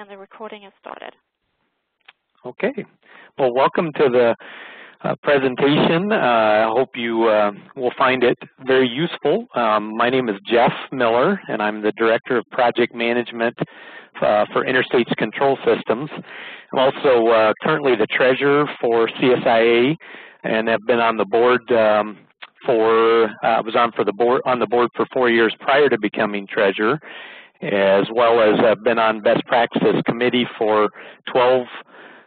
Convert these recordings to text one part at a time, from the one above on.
and the recording is started. Okay. Well, welcome to the uh, presentation. Uh, I hope you uh, will find it very useful. Um, my name is Jeff Miller, and I'm the Director of Project Management uh, for Interstates Control Systems. I'm also uh, currently the Treasurer for CSIA, and have been on the board um, for uh, was on for the board on the board for four years prior to becoming Treasurer as well as I've been on best practices committee for 12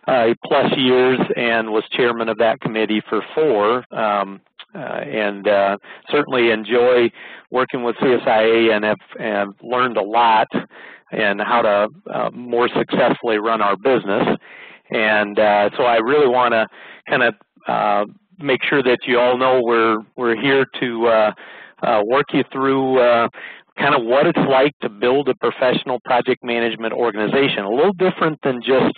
uh, plus years and was chairman of that committee for four. Um, uh, and uh, certainly enjoy working with CSIA and have, have learned a lot and how to uh, more successfully run our business. And uh, so I really want to kind of uh, make sure that you all know we're we're here to uh, work you through kind of what it's like to build a professional project management organization. A little different than just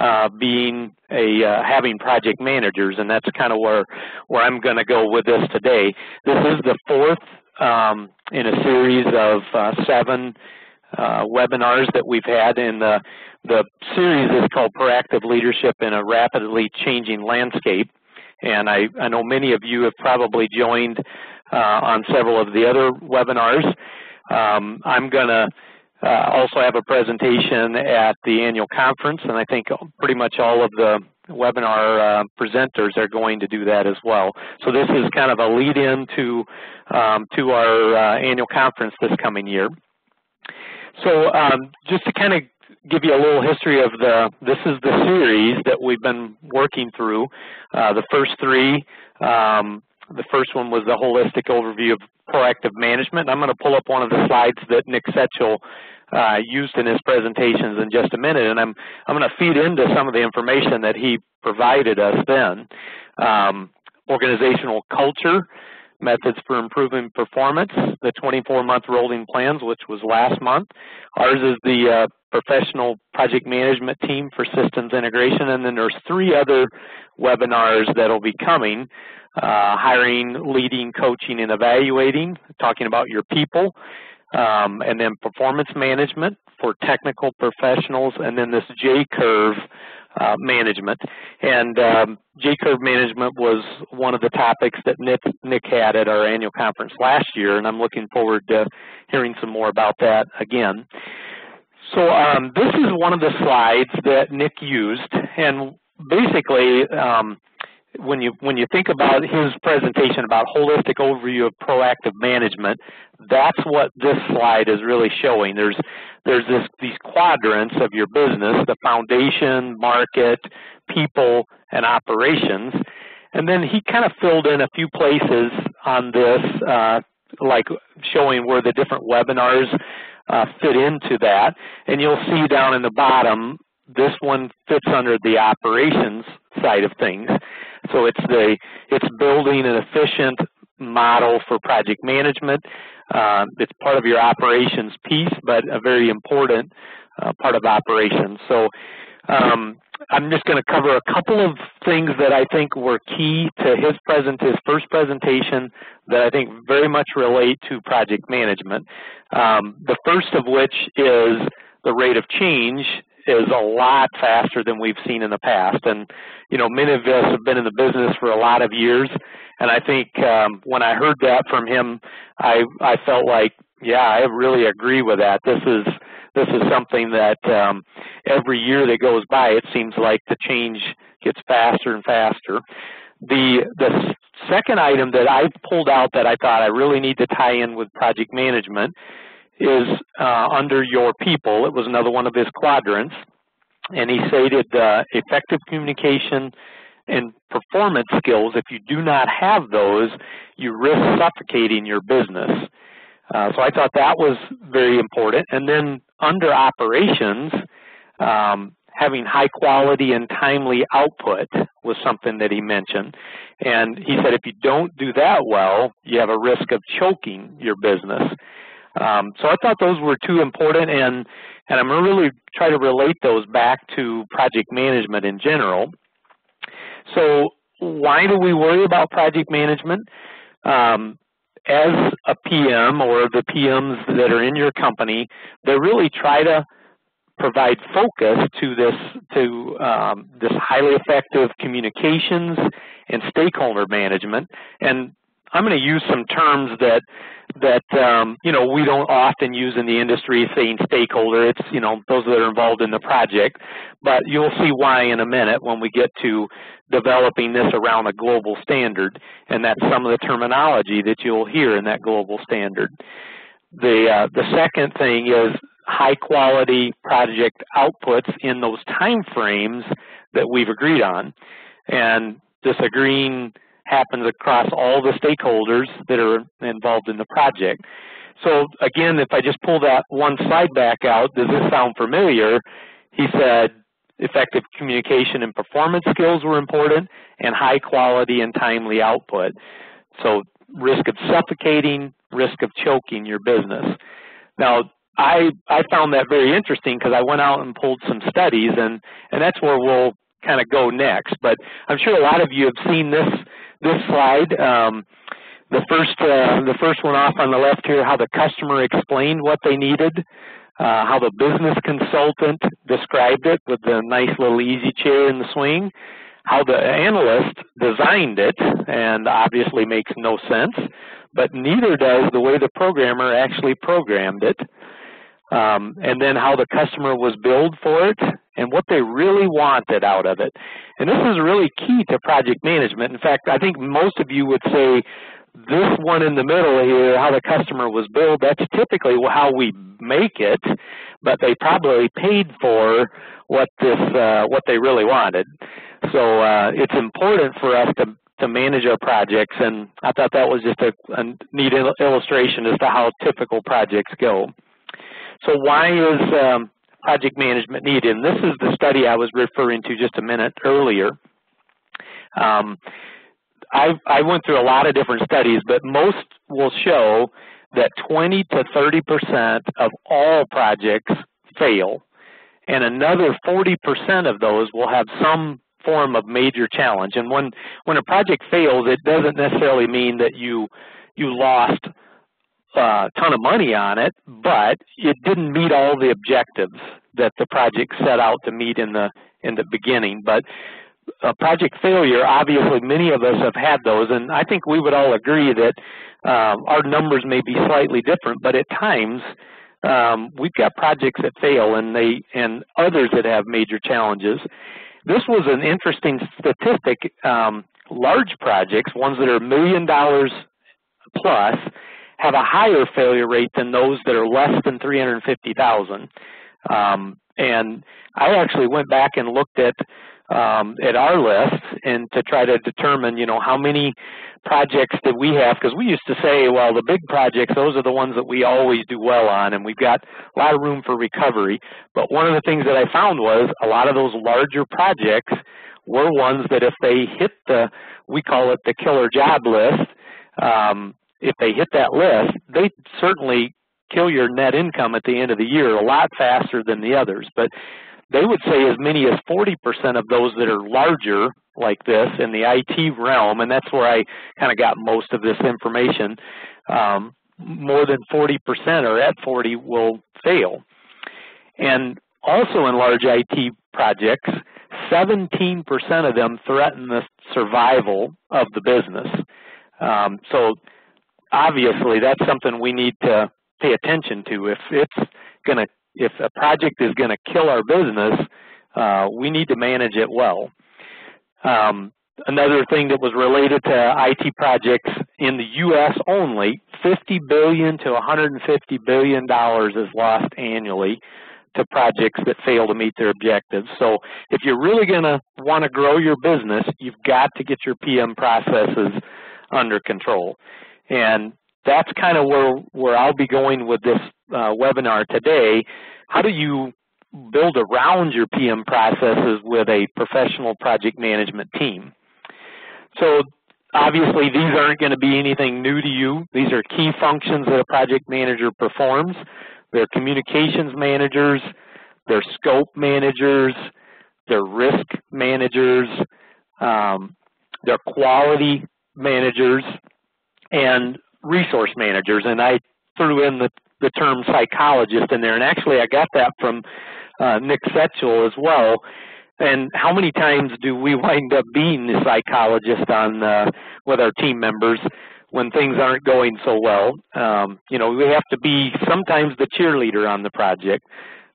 uh, being a uh, having project managers, and that's kind of where where I'm going to go with this today. This is the fourth um, in a series of uh, seven uh, webinars that we've had in the the series is called Proactive Leadership in a Rapidly Changing Landscape. And I, I know many of you have probably joined uh, on several of the other webinars. Um, I'm going to uh, also have a presentation at the annual conference, and I think pretty much all of the webinar uh, presenters are going to do that as well. So this is kind of a lead-in to, um, to our uh, annual conference this coming year. So um, just to kind of give you a little history of the, this is the series that we've been working through. Uh, the first three um, the first one was the holistic overview of proactive management. I'm going to pull up one of the slides that Nick Setchell uh, used in his presentations in just a minute, and I'm I'm going to feed into some of the information that he provided us then. Um, organizational culture, methods for improving performance, the 24-month rolling plans, which was last month. Ours is the uh, professional project management team for systems integration, and then there's three other webinars that will be coming uh, hiring, leading, coaching, and evaluating, talking about your people, um, and then performance management for technical professionals, and then this J-curve uh, management. And um, J-curve management was one of the topics that Nick, Nick had at our annual conference last year, and I'm looking forward to hearing some more about that again. So um, this is one of the slides that Nick used, and basically um, when you when you think about his presentation about holistic overview of proactive management, that's what this slide is really showing. There's there's this these quadrants of your business, the foundation, market, people, and operations. And then he kind of filled in a few places on this, uh, like showing where the different webinars uh, fit into that. And you'll see down in the bottom, this one fits under the operations side of things. So it's the it's building an efficient model for project management. Uh, it's part of your operations piece, but a very important uh, part of operations. So um, I'm just going to cover a couple of things that I think were key to his present his first presentation that I think very much relate to project management. Um, the first of which is the rate of change is a lot faster than we've seen in the past. And, you know, many of us have been in the business for a lot of years. And I think um, when I heard that from him, I, I felt like, yeah, I really agree with that. This is, this is something that um, every year that goes by, it seems like the change gets faster and faster. The, the second item that I pulled out that I thought I really need to tie in with project management is uh, under your people. It was another one of his quadrants. And he stated uh, effective communication and performance skills, if you do not have those, you risk suffocating your business. Uh, so I thought that was very important. And then under operations, um, having high quality and timely output was something that he mentioned. And he said if you don't do that well, you have a risk of choking your business. Um, so I thought those were two important, and, and I'm going to really try to relate those back to project management in general. So why do we worry about project management? Um, as a PM or the PMs that are in your company, they really try to provide focus to this to um, this highly effective communications and stakeholder management. And I'm going to use some terms that that um, you know we don't often use in the industry, saying stakeholder. It's you know those that are involved in the project, but you'll see why in a minute when we get to developing this around a global standard, and that's some of the terminology that you'll hear in that global standard. The uh, the second thing is high quality project outputs in those time frames that we've agreed on, and this agreeing happens across all the stakeholders that are involved in the project. So again, if I just pull that one slide back out, does this sound familiar? He said effective communication and performance skills were important and high quality and timely output. So risk of suffocating, risk of choking your business. Now, I, I found that very interesting because I went out and pulled some studies and, and that's where we'll kind of go next. But I'm sure a lot of you have seen this this slide. Um, the first uh, the first one off on the left here, how the customer explained what they needed, uh, how the business consultant described it with the nice little easy chair in the swing, how the analyst designed it, and obviously makes no sense, but neither does the way the programmer actually programmed it um, and then how the customer was billed for it and what they really wanted out of it. And this is really key to project management. In fact, I think most of you would say this one in the middle here, how the customer was billed, that's typically how we make it, but they probably paid for what this uh, what they really wanted. So uh, it's important for us to to manage our projects, and I thought that was just a, a neat illustration as to how typical projects go. So why is um, project management needed? And this is the study I was referring to just a minute earlier. Um, I, I went through a lot of different studies, but most will show that 20 to 30 percent of all projects fail, and another 40 percent of those will have some form of major challenge. And when when a project fails, it doesn't necessarily mean that you you lost uh, ton of money on it, but it didn't meet all the objectives that the project set out to meet in the in the beginning. But a project failure, obviously many of us have had those, and I think we would all agree that um, our numbers may be slightly different, but at times um, we've got projects that fail and they and others that have major challenges. This was an interesting statistic. Um, large projects, ones that are a million dollars plus, have a higher failure rate than those that are less than 350,000. Um, and I actually went back and looked at um, at our list and to try to determine, you know, how many projects that we have, because we used to say, well, the big projects, those are the ones that we always do well on, and we've got a lot of room for recovery. But one of the things that I found was a lot of those larger projects were ones that if they hit the, we call it the killer job list, um, if they hit that list, they certainly kill your net income at the end of the year a lot faster than the others. But they would say as many as 40% of those that are larger like this in the IT realm, and that's where I kind of got most of this information, um, more than 40% or at 40 will fail. And also in large IT projects, 17% of them threaten the survival of the business. Um, so obviously that's something we need to pay attention to. If it's going to, if a project is going to kill our business, uh, we need to manage it well. Um, another thing that was related to IT projects in the U.S. only, 50 billion to 150 billion dollars is lost annually to projects that fail to meet their objectives. So if you're really going to want to grow your business, you've got to get your PM processes under control. And that's kind of where, where I'll be going with this uh, webinar today. How do you build around your PM processes with a professional project management team? So obviously these aren't going to be anything new to you. These are key functions that a project manager performs. They're communications managers, they're scope managers, they're risk managers, um, they're quality managers, and resource managers. And I threw in the, the term psychologist in there. And actually I got that from uh, Nick Setchell as well. And how many times do we wind up being the psychologist on uh, with our team members when things aren't going so well? Um, you know, we have to be sometimes the cheerleader on the project,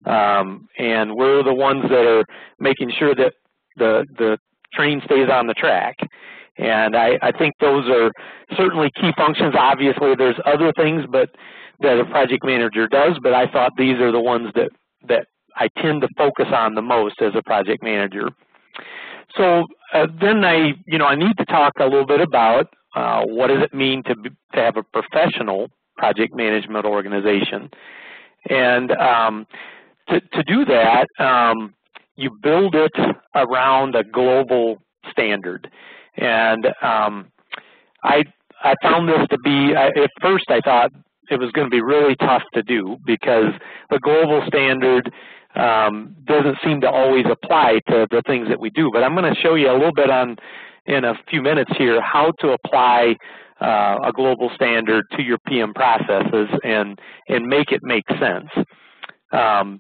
um, and we're the ones that are making sure that the the train stays on the track. And I, I think those are certainly key functions. Obviously, there's other things, but that a project manager does. But I thought these are the ones that that I tend to focus on the most as a project manager. So uh, then I, you know, I need to talk a little bit about uh, what does it mean to, be, to have a professional project management organization. And um, to, to do that, um, you build it around a global standard. And um, I I found this to be I, at first I thought it was going to be really tough to do because the global standard um, doesn't seem to always apply to the things that we do. But I'm going to show you a little bit on in a few minutes here how to apply uh, a global standard to your PM processes and and make it make sense. Um,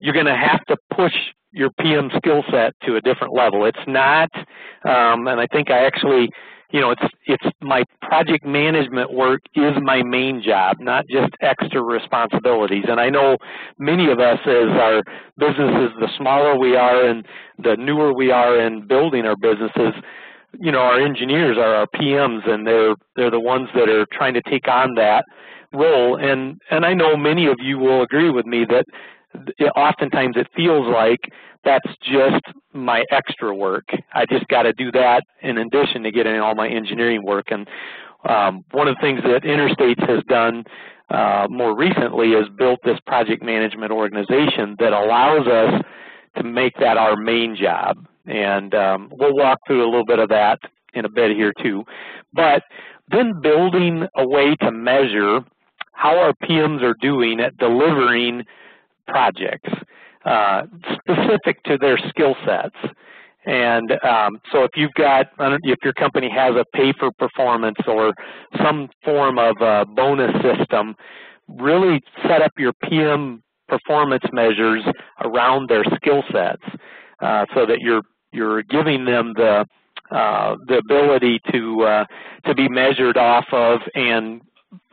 you're going to have to push your PM skill set to a different level. It's not, um, and I think I actually, you know, it's it's my project management work is my main job, not just extra responsibilities. And I know many of us, as our businesses, the smaller we are and the newer we are in building our businesses, you know, our engineers are our PMs, and they're they're the ones that are trying to take on that role. And and I know many of you will agree with me that oftentimes it feels like that's just my extra work. I just got to do that in addition to getting all my engineering work. And um, one of the things that Interstates has done uh, more recently is built this project management organization that allows us to make that our main job. And um, we'll walk through a little bit of that in a bit here too. But then building a way to measure how our PMs are doing at delivering projects uh, specific to their skill sets. And um, so if you've got, if your company has a pay for performance or some form of a bonus system, really set up your PM performance measures around their skill sets uh, so that you're you're giving them the uh, the ability to uh, to be measured off of and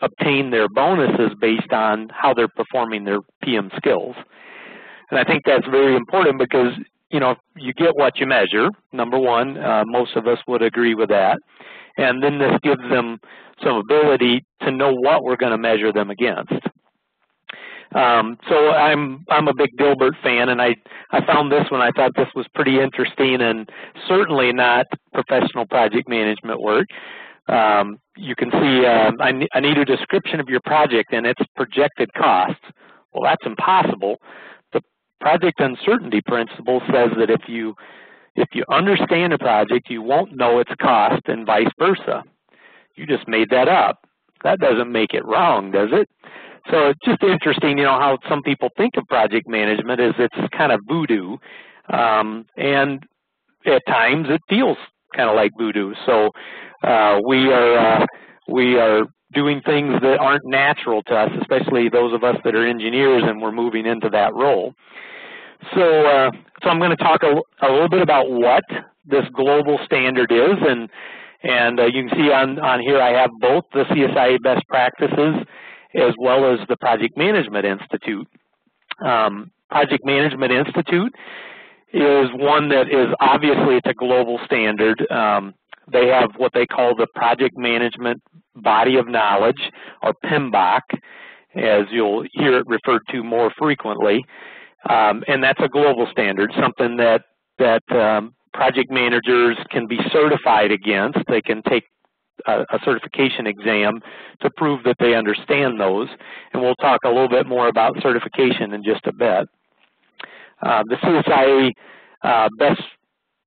obtain their bonuses based on how they're performing their PM skills. And I think that's very important because, you know, you get what you measure, number one. Uh, most of us would agree with that. And then this gives them some ability to know what we're going to measure them against. Um, so I'm I'm a big Dilbert fan, and I I found this one. I thought this was pretty interesting, and certainly not professional project management work. Um, you can see uh, I, I need a description of your project and its projected costs. Well, that's impossible. The project uncertainty principle says that if you if you understand a project, you won't know its cost and vice versa. You just made that up. That doesn't make it wrong, does it? So it's just interesting, you know, how some people think of project management as it's kind of voodoo. Um, and at times it feels kind of like voodoo. So uh, we are uh, we are doing things that aren't natural to us, especially those of us that are engineers and we're moving into that role. So, uh, so I'm going to talk a, a, little bit about what this global standard is, and and uh, you can see on on here I have both the CSIA best practices as well as the Project Management Institute. Um, Project Management Institute is one that is obviously it's a global standard. Um, they have what they call the Project Management Body of Knowledge, or PMBOK, as you'll hear it referred to more frequently. Um, and that's a global standard, something that, that um, project managers can be certified against. They can take a, a, certification exam to prove that they understand those. And we'll talk a little bit more about certification in just a bit. Uh, the CSIA uh, best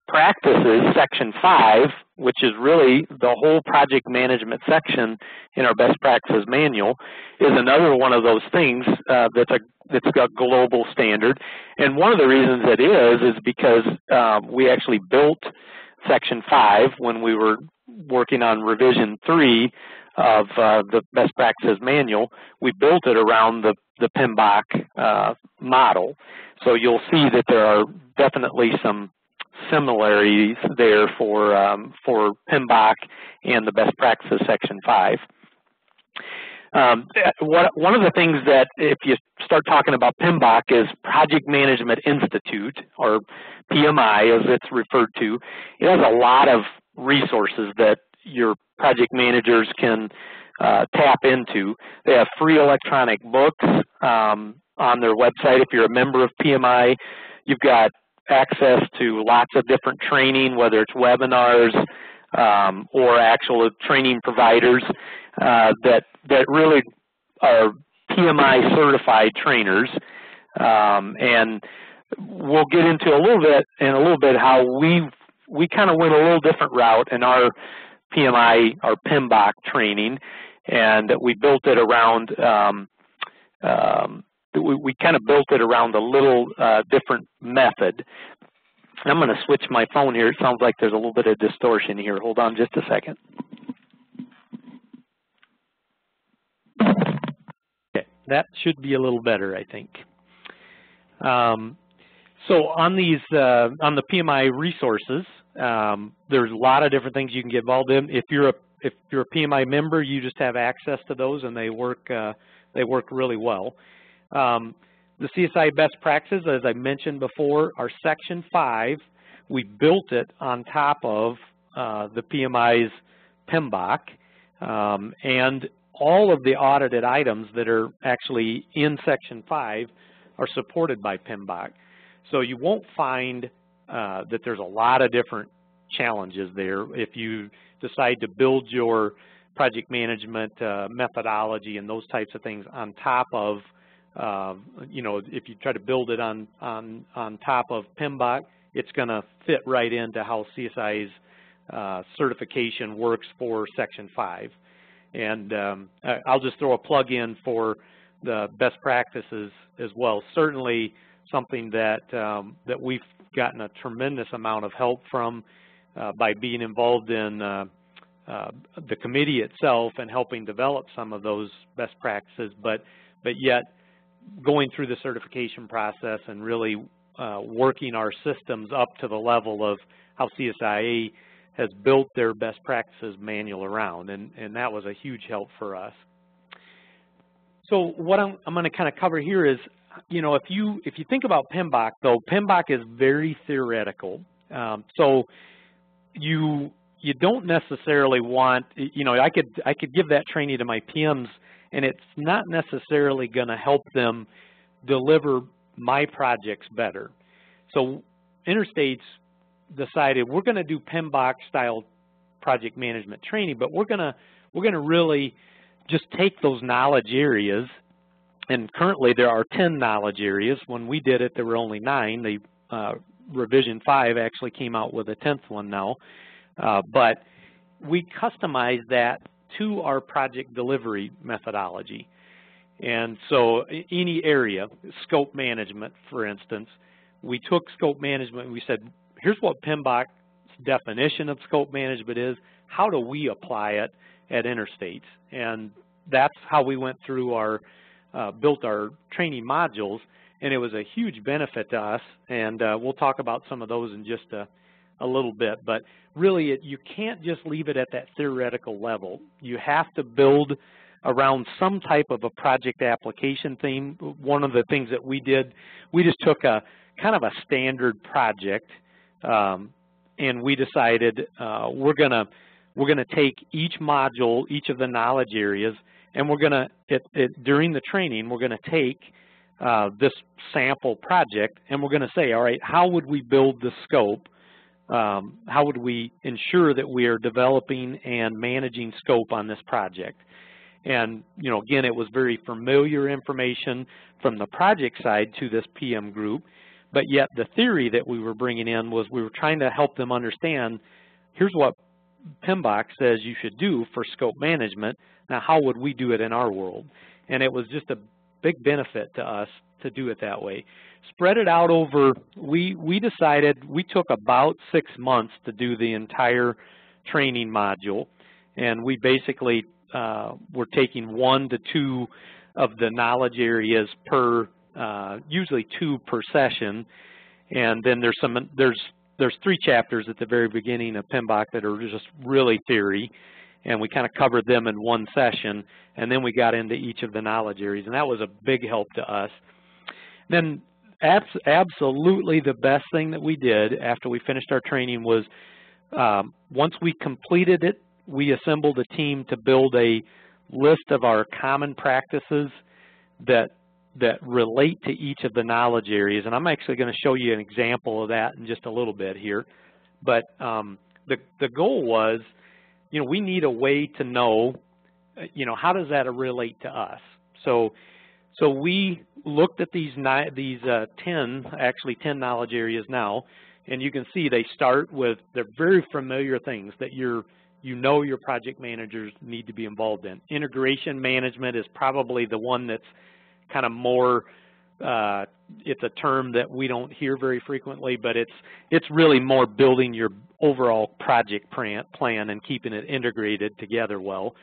practices, section five, which is really the whole project management section in our best practices manual, is another one of those things uh, that's a that's got global standard. And one of the reasons it is is because um, we actually built section five when we were working on revision three of uh, the best practices manual. We built it around the the PMBOK uh, model. So you'll see that there are definitely some similarities there for um, for PMBOK and the best practices section 5. Um, one of the things that if you start talking about PMBOK is Project Management Institute, or PMI as it's referred to. It has a lot of resources that your project managers can uh, tap into. They have free electronic books um, on their website. If you're a member of PMI, you've got access to lots of different training, whether it's webinars um, or actual training providers uh, that that really are PMI certified trainers. Um, and we'll get into a little bit in a little bit how we we kind of went a little different route in our PMI, our PMBOK training, and we built it around um, um, we, we kind of built it around a little uh, different method. I'm going to switch my phone here. It sounds like there's a little bit of distortion here. Hold on just a second. Okay, that should be a little better, I think. Um, so on these, uh, on the PMI resources, um, there's a lot of different things you can get involved in. If you're a if you're a PMI member, you just have access to those, and they work uh, they work really well. Um, the CSI best practices, as I mentioned before, are Section 5. We built it on top of uh, the PMI's PMBOK, um, and all of the audited items that are actually in Section 5 are supported by PMBOK. So you won't find uh, that there's a lot of different challenges there. If you decide to build your project management uh, methodology and those types of things on top of, uh, you know, if you try to build it on, on, on top of PMBOK, it's going to fit right into how CSI's uh, certification works for Section 5. And um, I'll just throw a plug in for the best practices as well. Certainly something that um, that we've gotten a tremendous amount of help from uh, by being involved in uh, uh, the committee itself and helping develop some of those best practices, but but yet going through the certification process and really uh, working our systems up to the level of how CSIA has built their best practices manual around, and, and that was a huge help for us. So what I'm, I'm going to kind of cover here is, you know, if you if you think about PMBOK, though, PMBOK is very theoretical. Um, so you you don't necessarily want, you know, I could I could give that training to my PMs, and it's not necessarily going to help them deliver my projects better. So Interstates decided we're going to do PMBOK style project management training, but we're going to we're going to really just take those knowledge areas, and currently there are 10 knowledge areas. When we did it, there were only nine. The uh, revision 5 actually came out with a 10th one now. Uh, but we customized that to our project delivery methodology. And so any area, scope management, for instance, we took scope management and we said, here's what PMBOK's definition of scope management is. How do we apply it at Interstates? And that's how we went through our, uh, built our training modules, and it was a huge benefit to us. And uh, we'll talk about some of those in just a, a little bit. But really, it, you can't just leave it at that theoretical level. You have to build around some type of a project application theme. One of the things that we did, we just took a kind of a standard project, um, and we decided uh, we're gonna we're gonna take each module, each of the knowledge areas, and we're it, it, during the training we're gonna take uh, this sample project, and we're gonna say, all right, how would we build the scope? Um, how would we ensure that we are developing and managing scope on this project? And, you know, again, it was very familiar information from the project side to this PM group, but yet the theory that we were bringing in was we were trying to help them understand, here's what PMBOK says you should do for scope management. Now, how would we do it in our world? And it was just a big benefit to us to do it that way. Spread it out over, we, we decided, we took about six months to do the entire training module. And we basically uh, were taking one to two of the knowledge areas per uh, usually two per session, and then there's some there's there's three chapters at the very beginning of PMBOK that are just really theory, and we kind of covered them in one session, and then we got into each of the knowledge areas, and that was a big help to us. Then abs absolutely the best thing that we did after we finished our training was um, once we completed it, we assembled a team to build a list of our common practices that that relate to each of the knowledge areas. And I'm actually going to show you an example of that in just a little bit here. But um, the, the goal was, you know, we need a way to know, uh, you know, how does that relate to us? So, so we looked at these, these uh, 10, actually 10 knowledge areas now, and you can see they start with, they're very familiar things that you're, you know your project managers need to be involved in. Integration management is probably the one that's kind of more uh, it's a term that we don't hear very frequently, but it's it's really more building your overall project plan and keeping it integrated together well.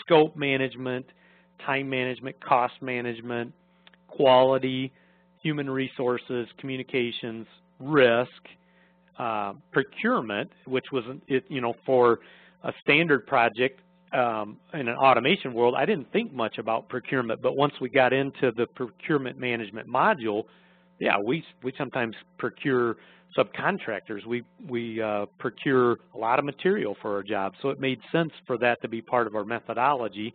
Scope management, time management, cost management, quality, human resources, communications, risk, uh, procurement, which was it, you know for a standard project, um, in an automation world, I didn't think much about procurement, but once we got into the procurement management module, yeah, we we sometimes procure subcontractors. We we uh, procure a lot of material for our job, so it made sense for that to be part of our methodology,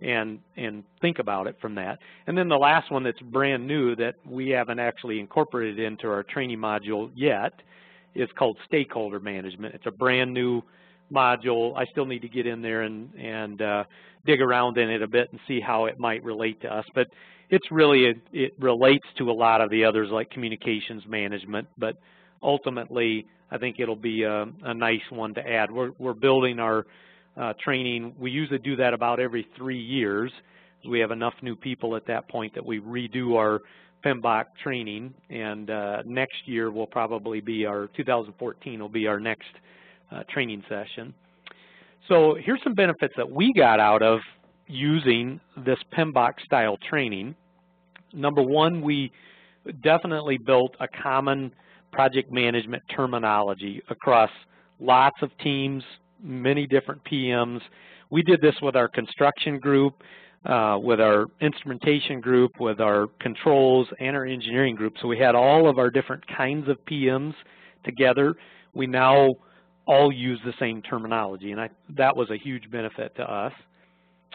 and and think about it from that. And then the last one that's brand new that we haven't actually incorporated into our training module yet is called stakeholder management. It's a brand new module. I still need to get in there and, and uh, dig around in it a bit and see how it might relate to us. But it's really, a, it relates to a lot of the others like communications management, but ultimately I think it'll be a, a nice one to add. We're, we're building our uh, training. We usually do that about every three years. We have enough new people at that point that we redo our PMBOK training, and uh, next year will probably be our 2014 will be our next uh, training session. So here's some benefits that we got out of using this PMBOK style training. Number one, we definitely built a common project management terminology across lots of teams, many different PMs. We did this with our construction group, uh, with our instrumentation group, with our controls, and our engineering group. So we had all of our different kinds of PMs together. We now all use the same terminology, and I, that was a huge benefit to us.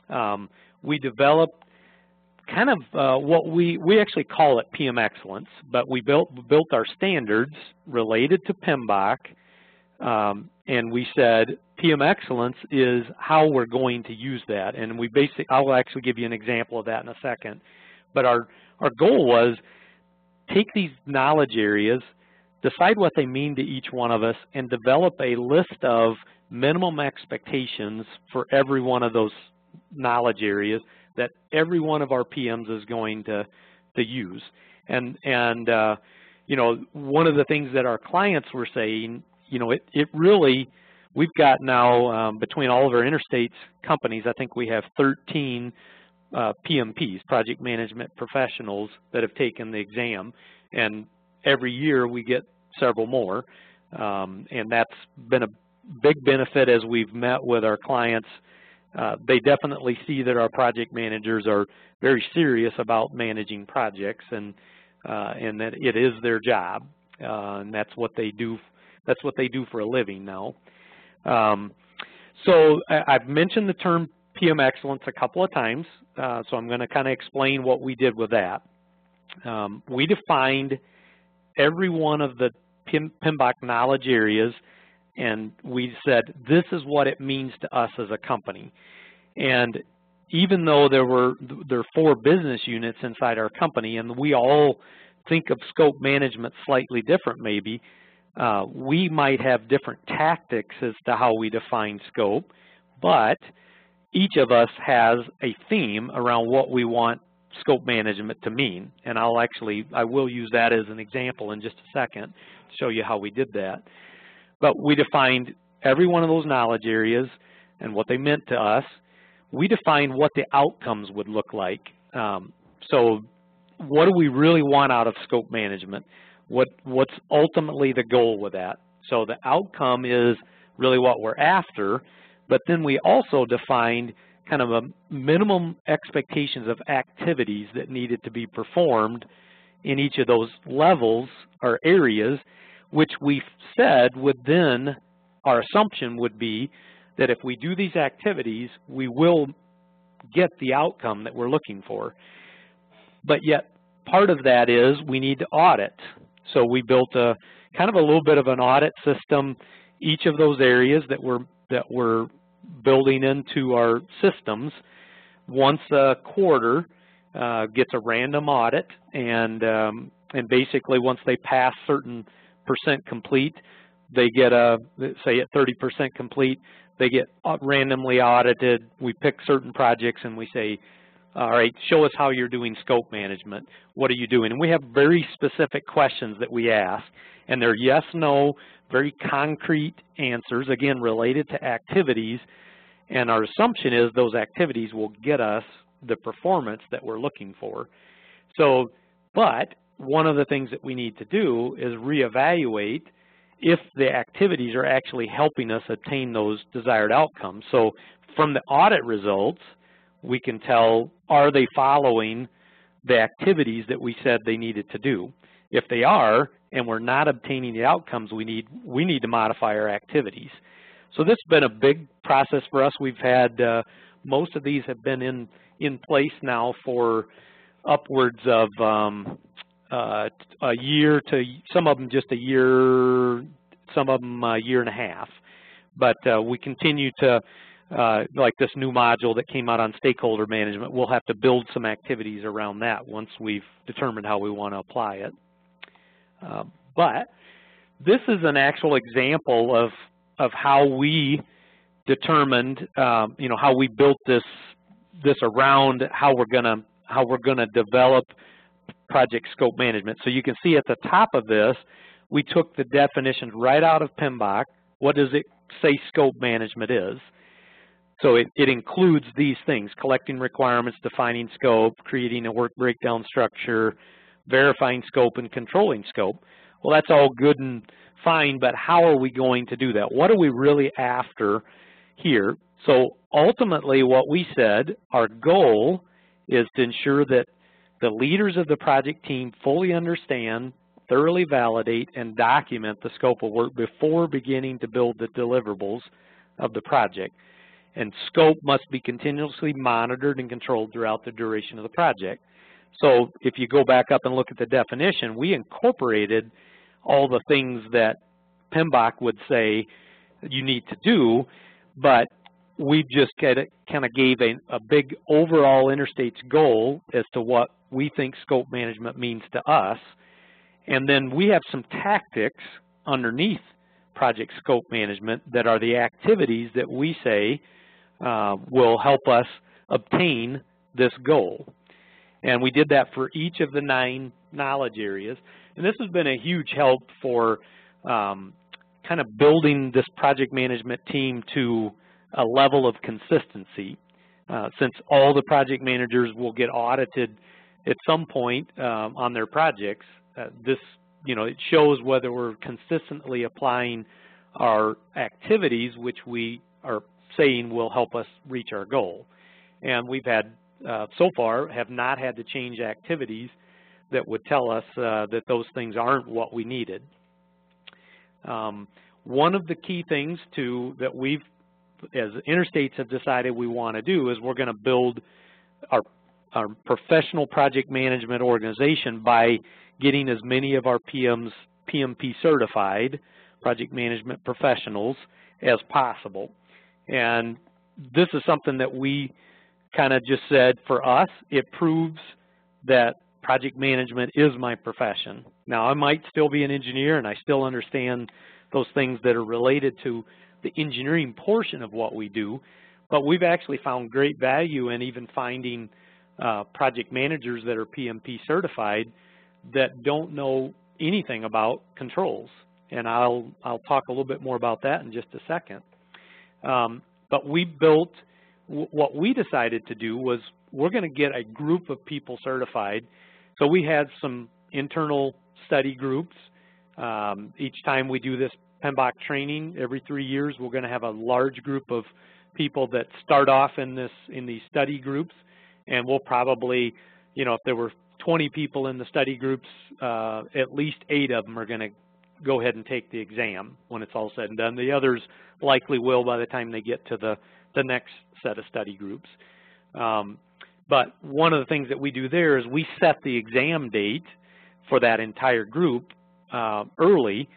Um, we developed kind of uh, what we, we actually call it PM Excellence, but we built, built our standards related to PMBOK, um, and we said PM Excellence is how we're going to use that, and we basically, I'll actually give you an example of that in a second, but our, our goal was take these knowledge areas decide what they mean to each one of us, and develop a list of minimum expectations for every one of those knowledge areas that every one of our PMs is going to, to use. And, and uh, you know, one of the things that our clients were saying, you know, it, it really, we've got now, um, between all of our interstates companies, I think we have 13 uh, PMPs, project management professionals, that have taken the exam. And every year we get several more. Um, and that's been a big benefit as we've met with our clients. Uh, they definitely see that our project managers are very serious about managing projects and uh, and that it is their job uh, and that's what they do that's what they do for a living now. Um, so I've mentioned the term PM excellence a couple of times, uh, so I'm going to kind of explain what we did with that. Um, we defined every one of the PMBOK knowledge areas, and we said this is what it means to us as a company. And even though there were there are four business units inside our company, and we all think of scope management slightly different maybe, uh, we might have different tactics as to how we define scope, but each of us has a theme around what we want scope management to mean. And I'll actually, I will use that as an example in just a second to show you how we did that. But we defined every one of those knowledge areas and what they meant to us. We defined what the outcomes would look like. Um, so what do we really want out of scope management? What, what's ultimately the goal with that? So the outcome is really what we're after, but then we also defined kind of a minimum expectations of activities that needed to be performed in each of those levels or areas, which we said would then, our assumption would be that if we do these activities, we will get the outcome that we're looking for. But yet, part of that is we need to audit. So we built a kind of a little bit of an audit system, each of those areas that we're, that we're building into our systems. Once a quarter uh, gets a random audit, and, um, and basically once they pass certain percent complete, they get a, say at 30% complete, they get randomly audited. We pick certain projects and we say, all right, show us how you're doing scope management. What are you doing? And we have very specific questions that we ask, and they're yes, no, very concrete answers, again, related to activities, and our assumption is those activities will get us the performance that we're looking for. So, but one of the things that we need to do is reevaluate if the activities are actually helping us attain those desired outcomes. So from the audit results, we can tell, are they following the activities that we said they needed to do? If they are, and we're not obtaining the outcomes we need, we need to modify our activities. So this has been a big process for us. We've had, uh, most of these have been in, in place now for upwards of um, uh, a year to some of them just a year, some of them a year and a half. But uh, we continue to, uh, like this new module that came out on stakeholder management, we'll have to build some activities around that once we've determined how we want to apply it. Uh, but this is an actual example of of how we determined, um, you know, how we built this this around how we're gonna how we're gonna develop project scope management. So you can see at the top of this, we took the definitions right out of PMBOK. What does it say scope management is? So it, it includes these things, collecting requirements, defining scope, creating a work breakdown structure, verifying scope, and controlling scope. Well, that's all good and fine, but how are we going to do that? What are we really after here? So ultimately what we said, our goal is to ensure that the leaders of the project team fully understand, thoroughly validate, and document the scope of work before beginning to build the deliverables of the project. And scope must be continuously monitored and controlled throughout the duration of the project. So if you go back up and look at the definition, we incorporated all the things that PMBOK would say you need to do, but we just kind of gave a, a big overall interstate's goal as to what we think scope management means to us. And then we have some tactics underneath project scope management that are the activities that we say uh, will help us obtain this goal. And we did that for each of the nine knowledge areas. And this has been a huge help for um, kind of building this project management team to a level of consistency. Uh, since all the project managers will get audited at some point um, on their projects, uh, this, you know, it shows whether we're consistently applying our activities, which we are saying will help us reach our goal. And we've had, uh, so far, have not had to change activities that would tell us uh, that those things aren't what we needed. Um, one of the key things to that we've, as interstates have decided we want to do is we're going to build our our professional project management organization by getting as many of our PMs PMP certified project management professionals as possible. And this is something that we kind of just said for us, it proves that project management is my profession. Now I might still be an engineer and I still understand those things that are related to the engineering portion of what we do, but we've actually found great value in even finding uh, project managers that are PMP certified that don't know anything about controls. And I'll, I'll talk a little bit more about that in just a second. Um, but we built, what we decided to do was we're going to get a group of people certified So we had some internal study groups. Um, each time we do this PMBOK training, every three years, we're going to have a large group of people that start off in this in these study groups, and we'll probably, you know, if there were 20 people in the study groups, uh, at least eight of them are going to go ahead and take the exam when it's all said and done. The others likely will by the time they get to the, the next set of study groups. Um, but one of the things that we do there is we set the exam date for that entire group uh, early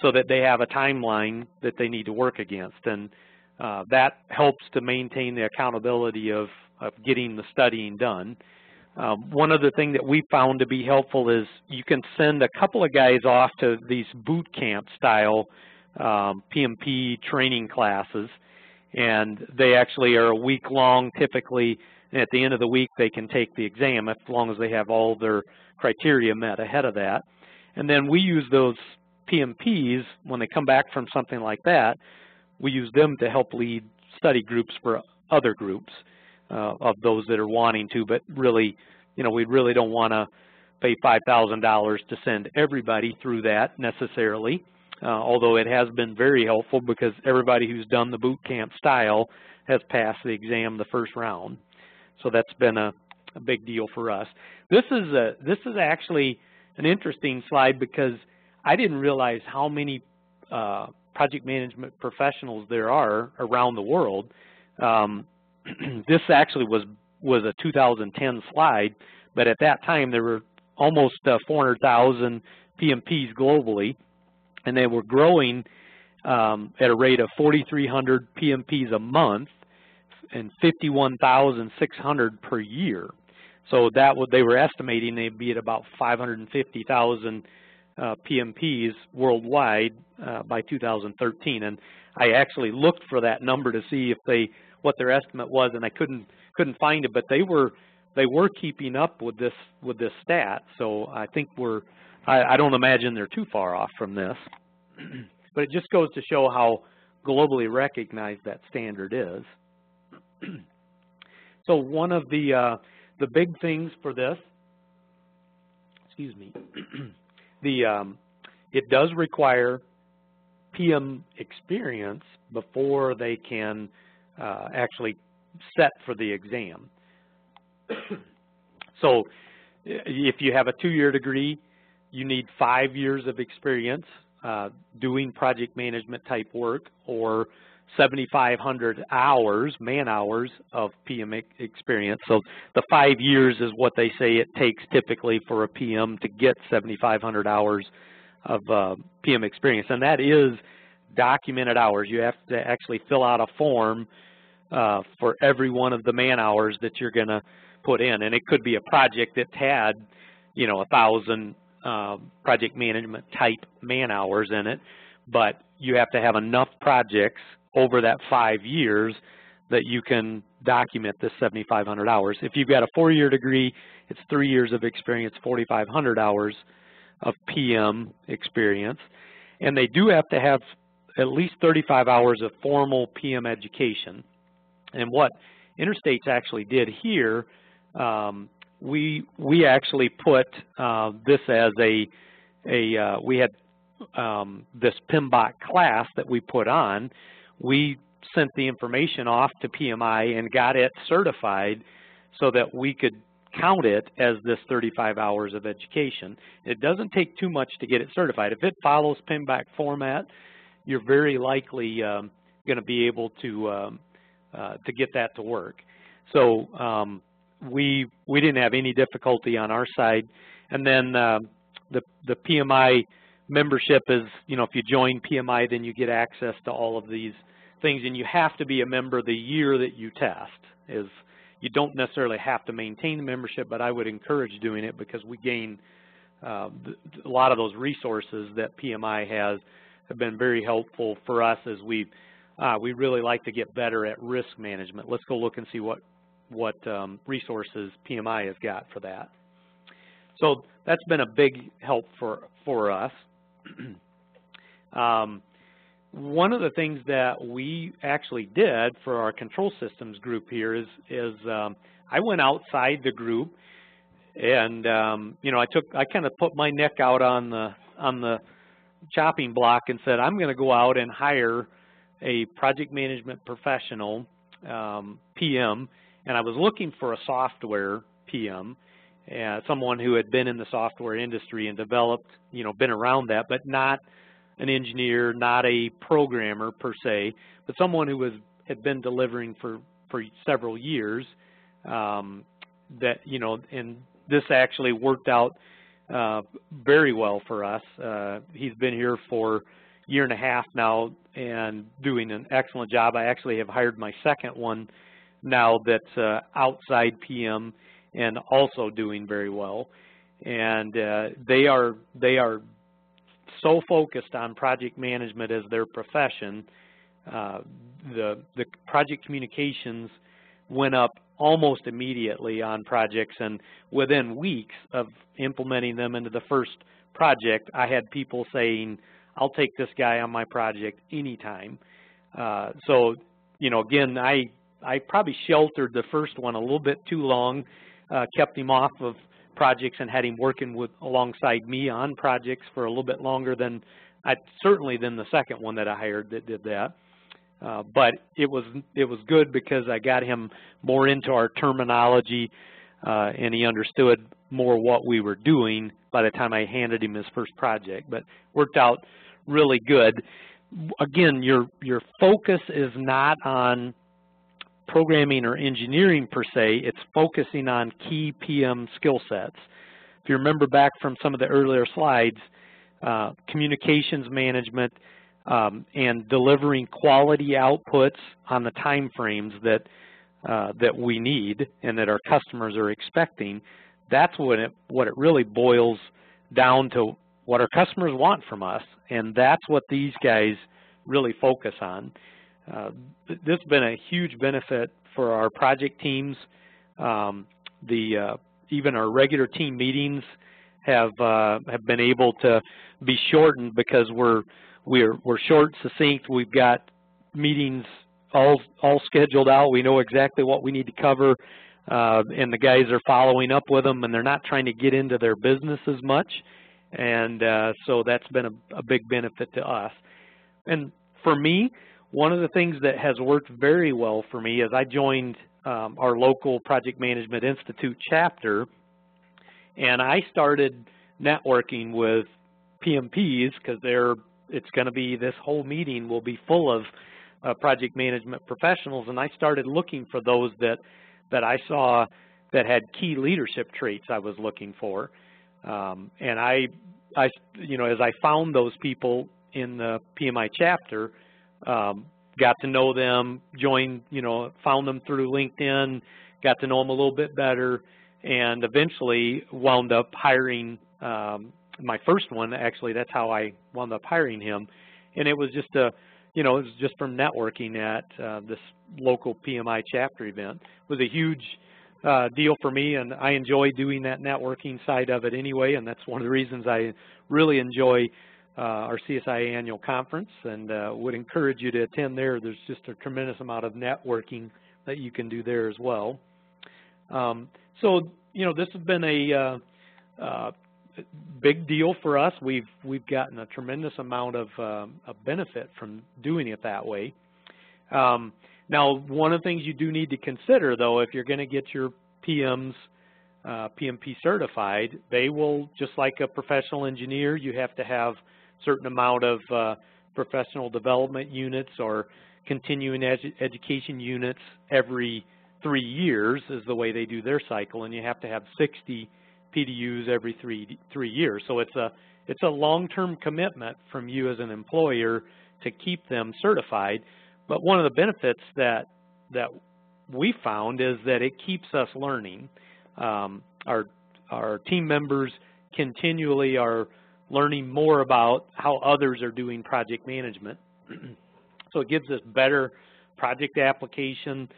so that they have a timeline that they need to work against. And uh, that helps to maintain the accountability of, of getting the studying done. Um, one other thing that we found to be helpful is you can send a couple of guys off to these boot camp style um, PMP training classes, and they actually are a week long. Typically, and at the end of the week they can take the exam as long as they have all their criteria met ahead of that. And then we use those PMPs, when they come back from something like that, we use them to help lead study groups for other groups uh, of those that are wanting to, but really, you know, we really don't want to pay $5,000 to send everybody through that necessarily, uh, although it has been very helpful because everybody who's done the boot camp style has passed the exam the first round. So that's been a, a big deal for us. This is a, this is actually an interesting slide because I didn't realize how many uh, project management professionals there are around the world. Um, this actually was was a 2010 slide, but at that time there were almost uh, 400,000 PMPs globally, and they were growing um, at a rate of 4,300 PMPs a month and 51,600 per year. So that would they were estimating they'd be at about 550,000 uh, PMPs worldwide uh, by 2013. And I actually looked for that number to see if they what their estimate was, and I couldn't couldn't find it. But they were they were keeping up with this with this stat. So I think we're I, I don't imagine they're too far off from this. but it just goes to show how globally recognized that standard is. so one of the uh, the big things for this, excuse me, the um, it does require PM experience before they can uh, actually set for the exam. so if you have a two-year degree, you need five years of experience uh, doing project management type work or 7,500 hours, man hours of PM experience. So the five years is what they say it takes typically for a PM to get 7,500 hours of uh, PM experience. And that is documented hours. You have to actually fill out a form uh, for every one of the man hours that you're going to put in. And it could be a project that had, you know, a thousand uh, project management type man hours in it, but you have to have enough projects over that five years that you can document this 7,500 hours. If you've got a four-year degree, it's three years of experience, 4,500 hours of PM experience. And they do have to have at least 35 hours of formal PM education. And what Interstates actually did here, um, we we actually put uh, this as a a uh, we had um, this PMBOK class that we put on. We sent the information off to PMI and got it certified so that we could count it as this 35 hours of education. It doesn't take too much to get it certified. If it follows PMBOK format, you're very likely um, going to be able to um, uh, to get that to work. So um, we we didn't have any difficulty on our side. And then uh, the the PMI membership is, you know, if you join PMI, then you get access to all of these things, and you have to be a member the year that you test. Is you don't necessarily have to maintain the membership, but I would encourage doing it because we gain uh, a lot of those resources that PMI has have been very helpful for us as we uh, we really like to get better at risk management. Let's go look and see what what um, resources PMI has got for that. So that's been a big help for for us. um, one of the things that we actually did for our control systems group here is is um, I went outside the group and um, you know, I took I kind of put my neck out on the on the chopping block and said I'm going to go out and hire a project management professional um, PM, and I was looking for a software PM, uh, someone who had been in the software industry and developed, you know, been around that, but not an engineer, not a programmer per se, but someone who was had been delivering for for several years. Um, that you know, and this actually worked out uh, very well for us. Uh, he's been here for year and a half now and doing an excellent job. I actually have hired my second one now that's uh, outside PM and also doing very well. And uh, they are they are so focused on project management as their profession. Uh, the the project communications went up almost immediately on projects and within weeks of implementing them into the first project, I had people saying, I'll take this guy on my project anytime. Uh, so, you know, again, I, I probably sheltered the first one a little bit too long, uh, kept him off of projects and had him working with alongside me on projects for a little bit longer than I certainly than the second one that I hired that did that. Uh, but it was it was good because I got him more into our terminology, uh, and he understood more what we were doing by the time I handed him his first project. But worked out really good. Again, your your focus is not on programming or engineering per se. It's focusing on key PM skill sets. If you remember back from some of the earlier slides, uh, communications management um, and delivering quality outputs on the time frames that uh, that we need and that our customers are expecting, that's what it what it really boils down to what our customers want from us, and that's what these guys really focus on. Uh, this has been a huge benefit for our project teams. Um, the uh, even our regular team meetings have uh, have been able to be shortened because we're we're we're short, succinct. We've got meetings all all scheduled out. We know exactly what we need to cover, uh, and the guys are following up with them, and they're not trying to get into their business as much. And uh, so that's been a, a big benefit to us. And for me, one of the things that has worked very well for me is I joined um, our local Project Management Institute chapter, and I started networking with PMPs because they're it's going to be this whole meeting will be full of uh, project management professionals, and I started looking for those that that I saw that had key leadership traits I was looking for, um, and I, I, you know, as I found those people in the PMI chapter, um, got to know them, joined, you know, found them through LinkedIn, got to know them a little bit better, and eventually wound up hiring um, my first one, actually, that's how I wound up hiring him. And it was just a, you know, it was just from networking at uh, this local PMI chapter event. It was a huge uh, deal for me, and I enjoy doing that networking side of it anyway, and that's one of the reasons I really enjoy uh, our CSIA annual conference and uh, would encourage you to attend there. There's just a tremendous amount of networking that you can do there as well. Um, so, you know, this has been a uh, uh, big deal for us. We've we've gotten a tremendous amount of, um, benefit from doing it that way. Um, now, one of the things you do need to consider, though, if you're going to get your PMs uh, PMP certified, they will, just like a professional engineer, you have to have certain amount of uh, professional development units or continuing edu education units every three years is the way they do their cycle, and you have to have 60 PDUs every three three years. So it's a it's a long-term commitment from you as an employer to keep them certified. But one of the benefits that that we found is that it keeps us learning. Um, our our team members continually are learning more about how others are doing project management. so it gives us better project application.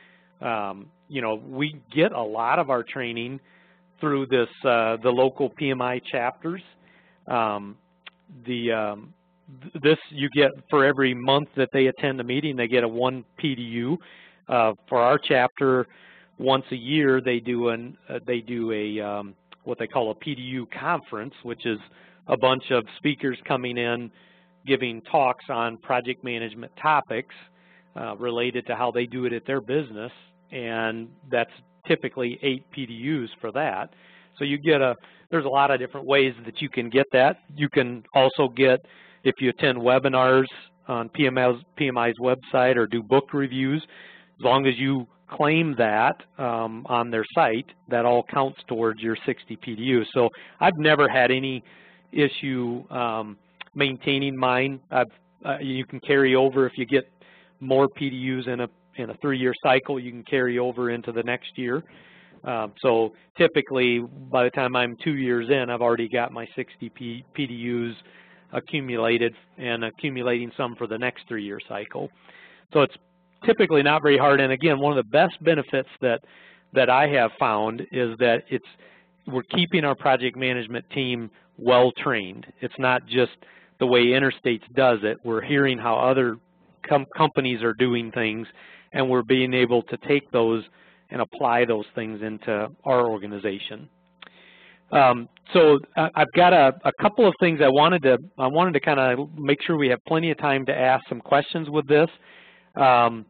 Um, you know, we get a lot of our training through this uh, the local PMI chapters. Um, the um, th this you get for every month that they attend the meeting, they get a one PDU. Uh, for our chapter, once a year they do an uh, they do a um, what they call a PDU conference, which is a bunch of speakers coming in giving talks on project management topics uh, related to how they do it at their business, and that's typically eight PDUs for that. So you get a, there's a lot of different ways that you can get that. You can also get, if you attend webinars on PMI's, PMI's website or do book reviews, as long as you claim that um, on their site, that all counts towards your 60 PDUs. So I've never had any issue um, maintaining mine. Uh, you can carry over if you get more PDUs in a in a three-year cycle. You can carry over into the next year. Um, so typically, by the time I'm two years in, I've already got my 60 P PDUs accumulated and accumulating some for the next three-year cycle. So it's typically not very hard. And again, one of the best benefits that that I have found is that it's we're keeping our project management team well trained. It's not just the way Interstates does it. We're hearing how other com companies are doing things, and we're being able to take those and apply those things into our organization. Um, so I've got a, a, couple of things I wanted to I wanted to kind of make sure we have plenty of time to ask some questions with this. Um,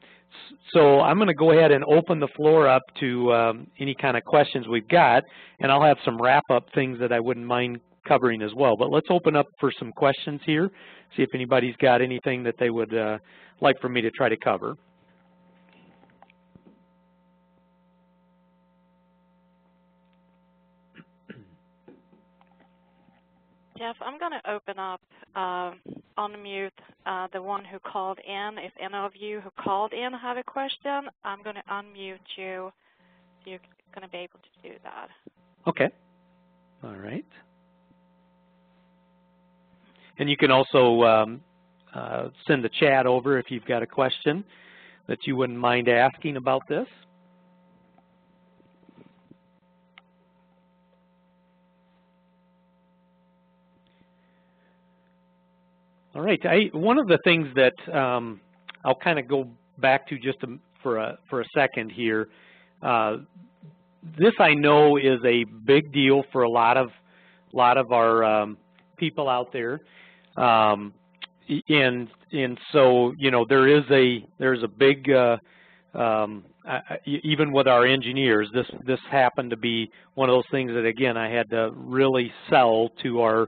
so I'm going to go ahead and open the floor up to um, any kind of questions we've got, and I'll have some wrap-up things that I wouldn't mind covering as well. But let's open up for some questions here, see if anybody's got anything that they would uh, like for me to try to cover. Jeff, I'm going to open up, uh, unmute uh, the one who called in. If any of you who called in have a question, I'm going to unmute you. You're going to be able to do that. Okay. All right. And you can also um, uh, send the chat over if you've got a question that you wouldn't mind asking about this. All right. I, one of the things that um, I'll kind of go back to just a, for a for a second here. Uh, this I know is a big deal for a lot of lot of our um, people out there, um, and and so you know there is a there's a big uh, um, I, even with our engineers. This this happened to be one of those things that again I had to really sell to our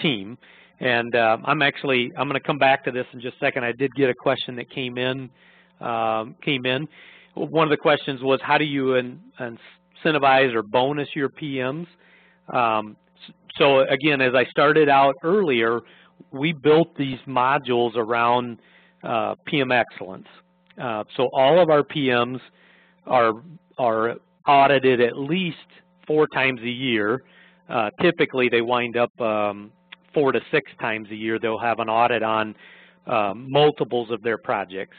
team. And uh, I'm actually, I'm going to come back to this in just a second. I did get a question that came in. Um, came in. One of the questions was, how do you incentivize or bonus your PMs? Um, so again, as I started out earlier, we built these modules around uh, PM excellence. Uh, so all of our PMs are are audited at least four times a year. Uh, typically, they wind up um, four to six times a year they'll have an audit on um, multiples of their projects.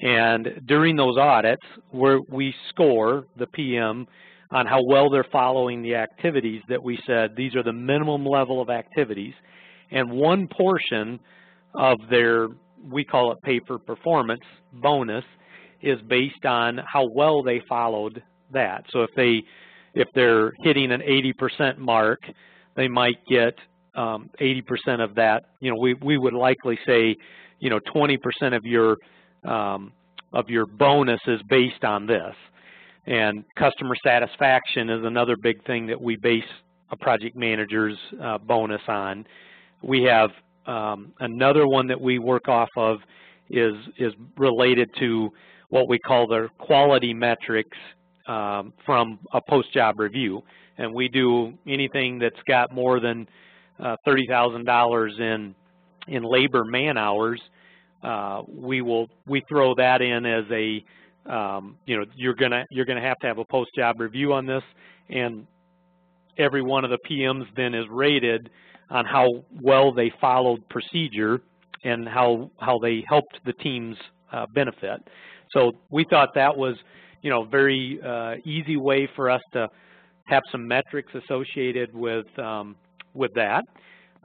And during those audits, where we score the PM on how well they're following the activities that we said these are the minimum level of activities. And one portion of their, we call it pay for performance bonus, is based on how well they followed that. So if they if they're hitting an 80% mark, they might get 80% um, of that, you know, we, we would likely say, you know, 20% of your um, of your bonus is based on this. And customer satisfaction is another big thing that we base a project manager's uh, bonus on. We have um, another one that we work off of is is related to what we call the quality metrics um, from a post-job review. And we do anything that's got more than uh, $30,000 in in labor man hours, uh, we will we throw that in as a um, you know you're gonna you're gonna have to have a post job review on this, and every one of the PMs then is rated on how well they followed procedure and how how they helped the teams uh, benefit. So we thought that was you know very uh, easy way for us to have some metrics associated with um, with that.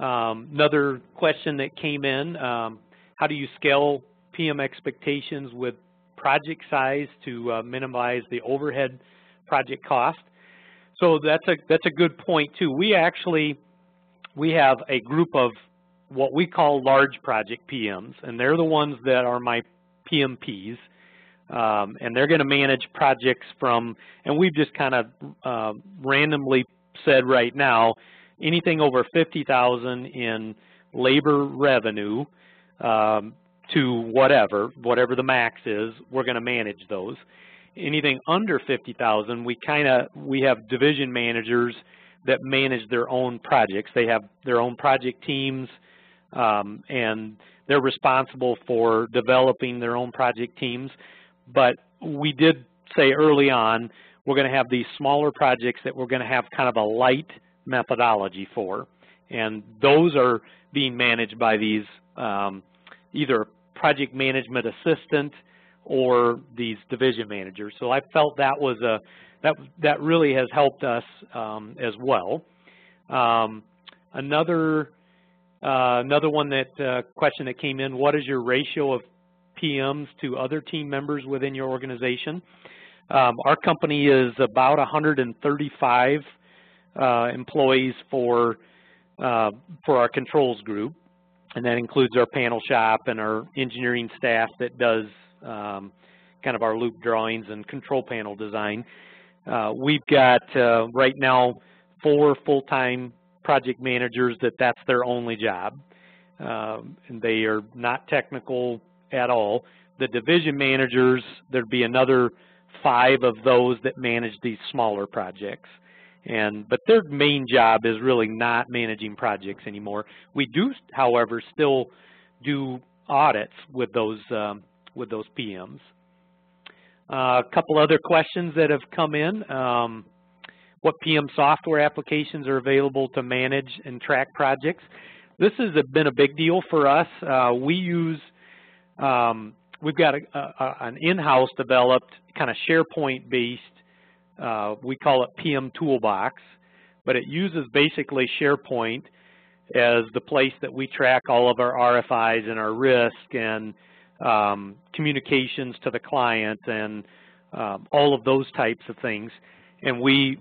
Um, another question that came in, um, how do you scale PM expectations with project size to uh, minimize the overhead project cost? so that's a that's a good point too. We actually we have a group of what we call large project PMs, and they're the ones that are my PMPs, um, and they're going to manage projects from. And we've just kind of uh, randomly said right now, anything over 50,000 in labor revenue um, to whatever, whatever the max is, we're going to manage those. Anything under 50,000, we kind of we have division managers that manage their own projects. They have their own project teams, um, and they're responsible for developing their own project teams. But we did say early on we're going to have these smaller projects that we're going to have kind of a light methodology for, and those are being managed by these um, either project management assistant or these division managers. So I felt that was a that that really has helped us um, as well. Um, another uh, another one that uh, question that came in: What is your ratio of PMs to other team members within your organization? Um, our company is about 135 uh, employees for uh, for our controls group, and that includes our panel shop and our engineering staff that does um, kind of our loop drawings and control panel design. Uh, we've got uh, right now four full-time project managers that that's their only job. Um, and they are not technical at all. The division managers, there'd be another five of those that manage these smaller projects. And but their main job is really not managing projects anymore. We do, however, still do audits with those um, with those PMs. Uh, a couple other questions that have come in. Um, what PM software applications are available to manage and track projects? This has been a big deal for us. Uh, we use, um, we've got a, a, an in-house developed kind of SharePoint-based, uh, we call it PM Toolbox, but it uses basically SharePoint as the place that we track all of our RFIs and our risk and um, communications to the client and um, all of those types of things. And we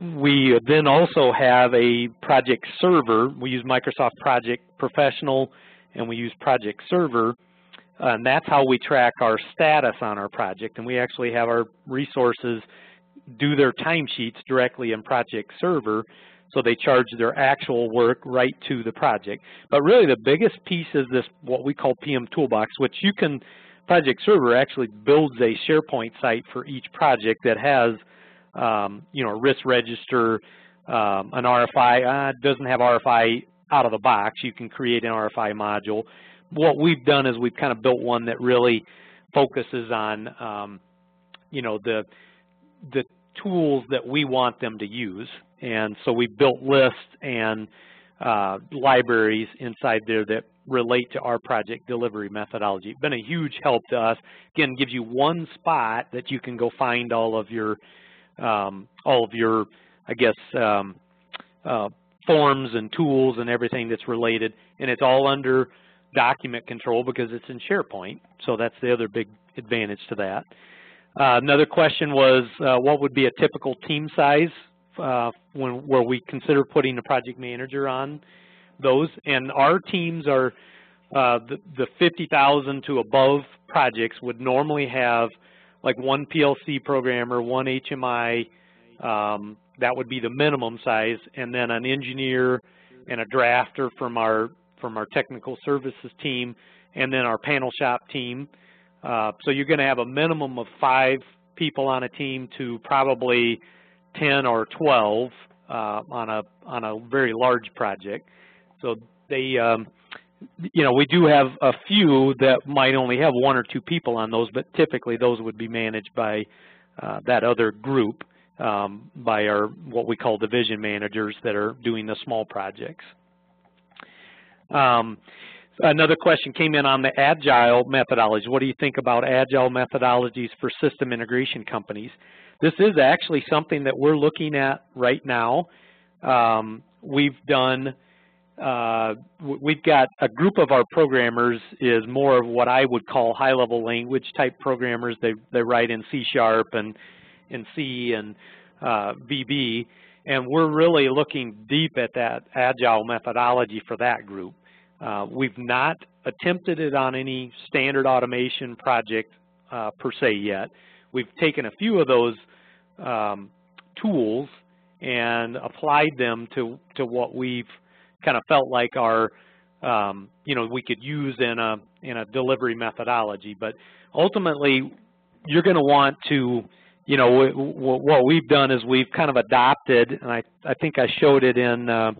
we then also have a project server. We use Microsoft Project Professional and we use Project Server. and that's how we track our status on our project. And we actually have our resources do their timesheets directly in Project Server so they charge their actual work right to the project. But really the biggest piece is this, what we call PM Toolbox, which you can, Project Server actually builds a SharePoint site for each project that has, um, you know, a risk register, um, an RFI. Uh, doesn't have RFI out of the box. You can create an RFI module. What we've done is we've kind of built one that really focuses on, um, you know, the the tools that we want them to use. And so we built lists and uh, libraries inside there that relate to our project delivery methodology. It's been a huge help to us. Again, gives you one spot that you can go find all of your, um, all of your, I guess, um, uh, forms and tools and everything that's related, and it's all under document control because it's in SharePoint. So that's the other big advantage to that. Uh, another question was, uh, what would be a typical team size uh, when where we consider putting a project manager on those. And our teams are uh, the, the 50,000 to above projects would normally have like one PLC programmer, one HMI, um, that would be the minimum size, and then an engineer and a drafter from our from our technical services team, and then our panel shop team. Uh, so you're going to have a minimum of five people on a team to probably 10 or 12 uh, on a on a very large project. So they, um, you know, we do have a few that might only have one or two people on those, but typically those would be managed by uh, that other group, um, by our what we call division managers that are doing the small projects. Um, another question came in on the agile methodology. What do you think about agile methodologies for system integration companies? This is actually something that we're looking at right now. Um, we've done, uh, we've got a group of our programmers is more of what I would call high-level language type programmers. They they write in C sharp and in C and uh, VB, and we're really looking deep at that agile methodology for that group. Uh, we've not attempted it on any standard automation project uh, per se yet. We've taken a few of those um, tools and applied them to, to what we've kind of felt like our, um, you know, we could use in a, in a delivery methodology. But ultimately, you're going to want to, you know, what we've done is we've kind of adopted, and I, I think I showed it in uh,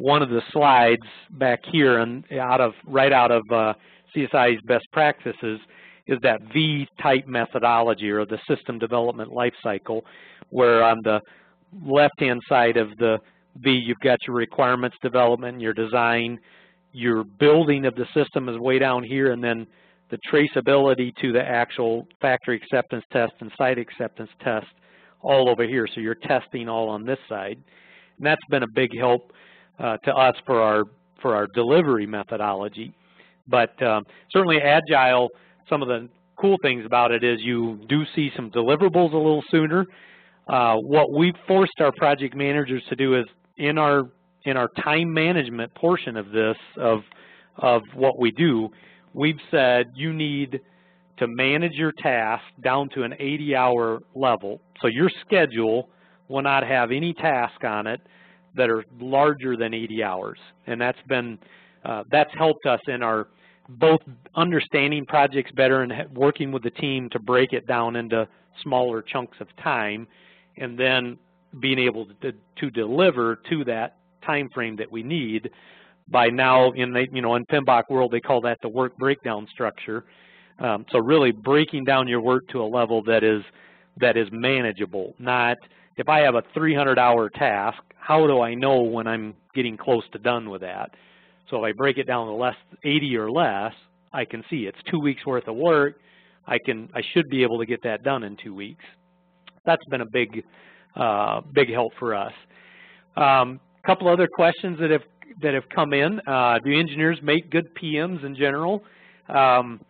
one of the slides back here, and out of right out of uh, CSIA's best practices, is that V-type methodology or the system development lifecycle, where on the left-hand side of the V, you've got your requirements development, your design, your building of the system is way down here, and then the traceability to the actual factory acceptance test and site acceptance test all over here. So you're testing all on this side. And that's been a big help uh, to us for our for our delivery methodology. But um, certainly Agile, some of the cool things about it is you do see some deliverables a little sooner. Uh, what we've forced our project managers to do is in our in our time management portion of this of of what we do, we've said you need to manage your task down to an 80-hour level. So your schedule will not have any task on it that are larger than 80 hours, and that's been uh, that's helped us in our both understanding projects better and working with the team to break it down into smaller chunks of time, and then being able to, to deliver to that time frame that we need by now in the you know in PMBOK world they call that the work breakdown structure. Um, so really breaking down your work to a level that is that is manageable. Not if I have a 300 hour task, how do I know when I'm getting close to done with that? So if I break it down to less 80 or less, I can see it's two weeks worth of work. I can I should be able to get that done in two weeks. That's been a big uh, big help for us. A um, couple other questions that have that have come in. Uh, do engineers make good PMs in general? Um,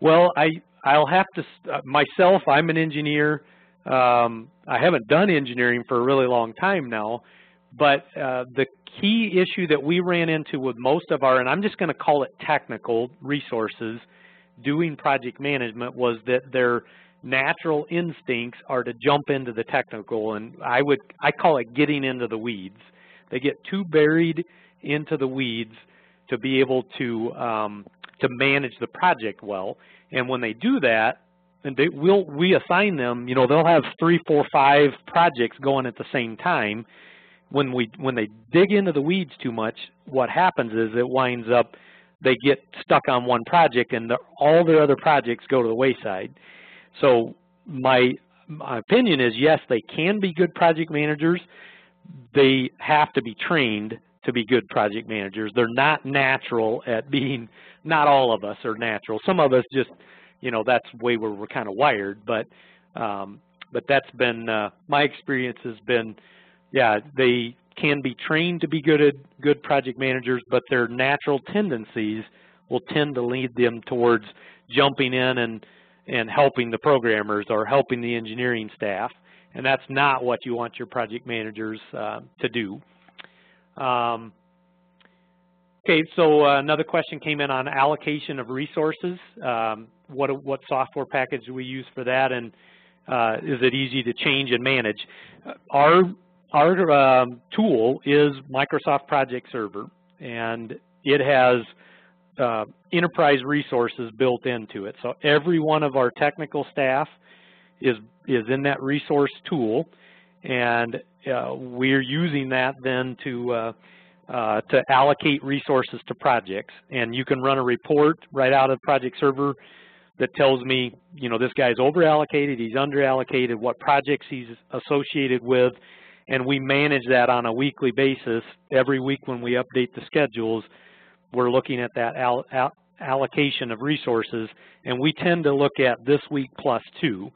well, I I'll have to uh, myself. I'm an engineer. Um, I haven't done engineering for a really long time now, but uh, the key issue that we ran into with most of our, and I'm just going to call it technical resources, doing project management was that their natural instincts are to jump into the technical, and I would I call it getting into the weeds. They get too buried into the weeds to be able to um, to manage the project well. And when they do that, and they will we assign them, you know, they'll have three, four, five projects going at the same time. When we when they dig into the weeds too much, what happens is it winds up they get stuck on one project and the, all their other projects go to the wayside. So my my opinion is yes, they can be good project managers. They have to be trained to be good project managers. They're not natural at being, not all of us are natural. Some of us just, you know, that's the way where we're kind of wired, but um, but that's been, uh, my experience has been, yeah, they can be trained to be good at good project managers, but their natural tendencies will tend to lead them towards jumping in and, and helping the programmers or helping the engineering staff. And that's not what you want your project managers uh, to do. Um, okay, so uh, another question came in on allocation of resources. Um, what, what software package do we use for that, and uh, is it easy to change and manage? Our, our um, tool is Microsoft Project Server, and it has uh, enterprise resources built into it. So every one of our technical staff is, is in that resource tool, and uh, we're using that then to uh, to allocate resources to projects. And you can run a report right out of Project Server that tells me, you know, this guy's over-allocated, he's under-allocated, what projects he's associated with, and we manage that on a weekly basis. Every week when we update the schedules, we're looking at that all all allocation of resources, and we tend to look at this week plus two.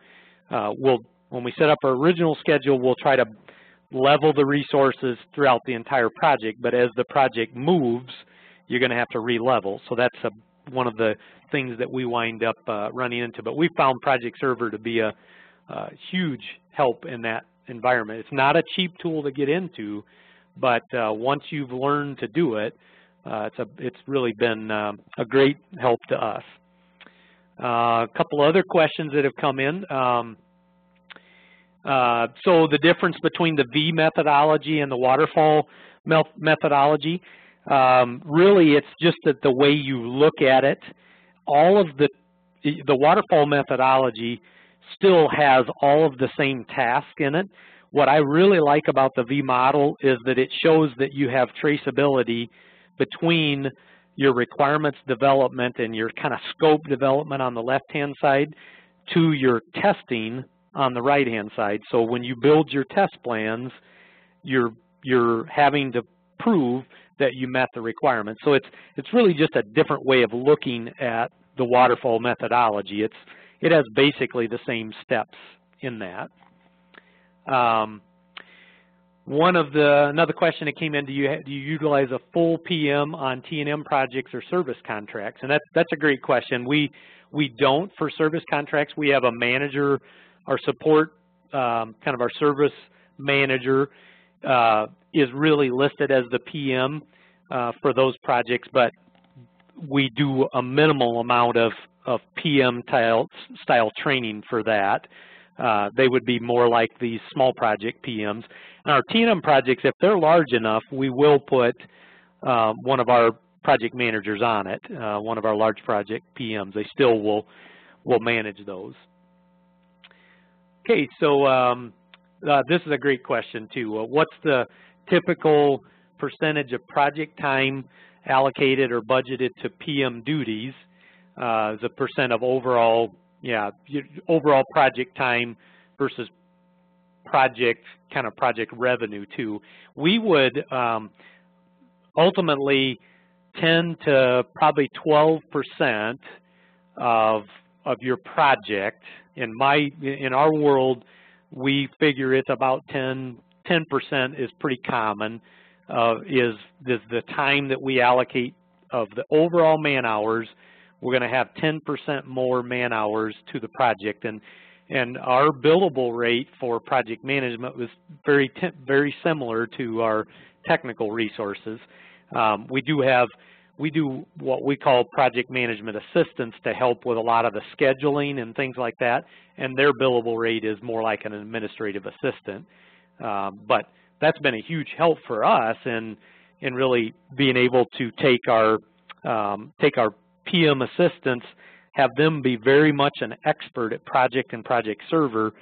Uh, we'll, when we set up our original schedule, we'll try to level the resources throughout the entire project, but as the project moves, you're going to have to re-level. So that's a, one of the things that we wind up uh, running into. But we found Project Server to be a, a huge help in that environment. It's not a cheap tool to get into, but uh, once you've learned to do it, uh, it's, a, it's really been uh, a great help to us. Uh, a couple other questions that have come in. Um, uh, so the difference between the V methodology and the waterfall methodology, um, really it's just that the way you look at it, all of the, the waterfall methodology still has all of the same tasks in it. What I really like about the V model is that it shows that you have traceability between your requirements development and your kind of scope development on the left-hand side to your testing on the right-hand side. So when you build your test plans, you're you're having to prove that you met the requirements. So it's it's really just a different way of looking at the waterfall methodology. It's it has basically the same steps in that. Um, one of the another question that came in: Do you do you utilize a full PM on T&M projects or service contracts? And that's that's a great question. We we don't for service contracts. We have a manager, our support um, kind of our service manager uh, is really listed as the PM uh, for those projects, but we do a minimal amount of of PM style, style training for that. Uh, they would be more like these small project PMs. And our T&M projects, if they're large enough, we will put uh, one of our project managers on it, uh, one of our large project PMs. They still will will manage those. Okay, so um, uh, this is a great question too. Uh, what's the typical percentage of project time allocated or budgeted to PM duties uh, as a percent of overall, yeah, overall project time versus project kind of project revenue too. We would um, ultimately tend to probably 12 percent of of your project. In my in our world, we figure it's about 10 10 percent is pretty common. Uh, is the, the time that we allocate of the overall man hours we're going to have 10% more man hours to the project. And, and our billable rate for project management was very, very similar to our technical resources. Um, we do have, we do what we call project management assistance to help with a lot of the scheduling and things like that, and their billable rate is more like an administrative assistant. Um, but that's been a huge help for us in, in really being able to take our, um, take our PM assistants, have them be very much an expert at project and project server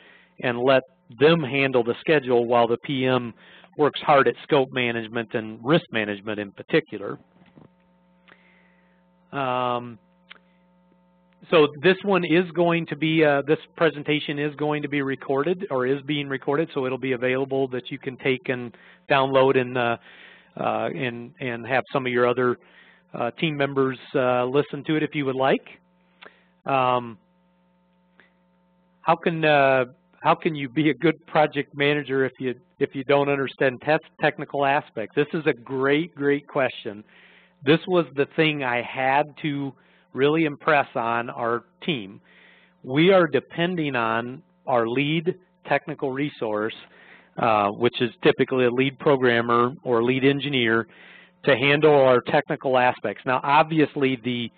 and let them handle the schedule while the PM works hard at scope management and risk management in particular. Um, so this one is going to be, uh, this presentation is going to be recorded or is being recorded, so it'll be available that you can take and download and, uh, uh, and, and have some of your other uh, team members uh, listen to it if you would like. Um, how can uh, how can you be a good project manager if you if you don't understand technical aspects? This is a great great question. This was the thing I had to really impress on our team. We are depending on our lead technical resource, uh, which is typically a lead programmer or lead engineer, to handle our technical aspects. Now, obviously, the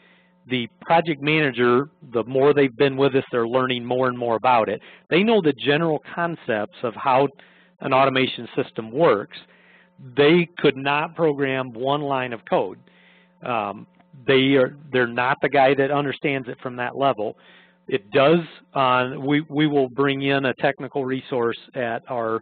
the project manager, the more they've been with us, they're learning more and more about it. They know the general concepts of how an automation system works. They could not program one line of code. Um, they are they're not the guy that understands it from that level. It does. Uh, we we will bring in a technical resource at our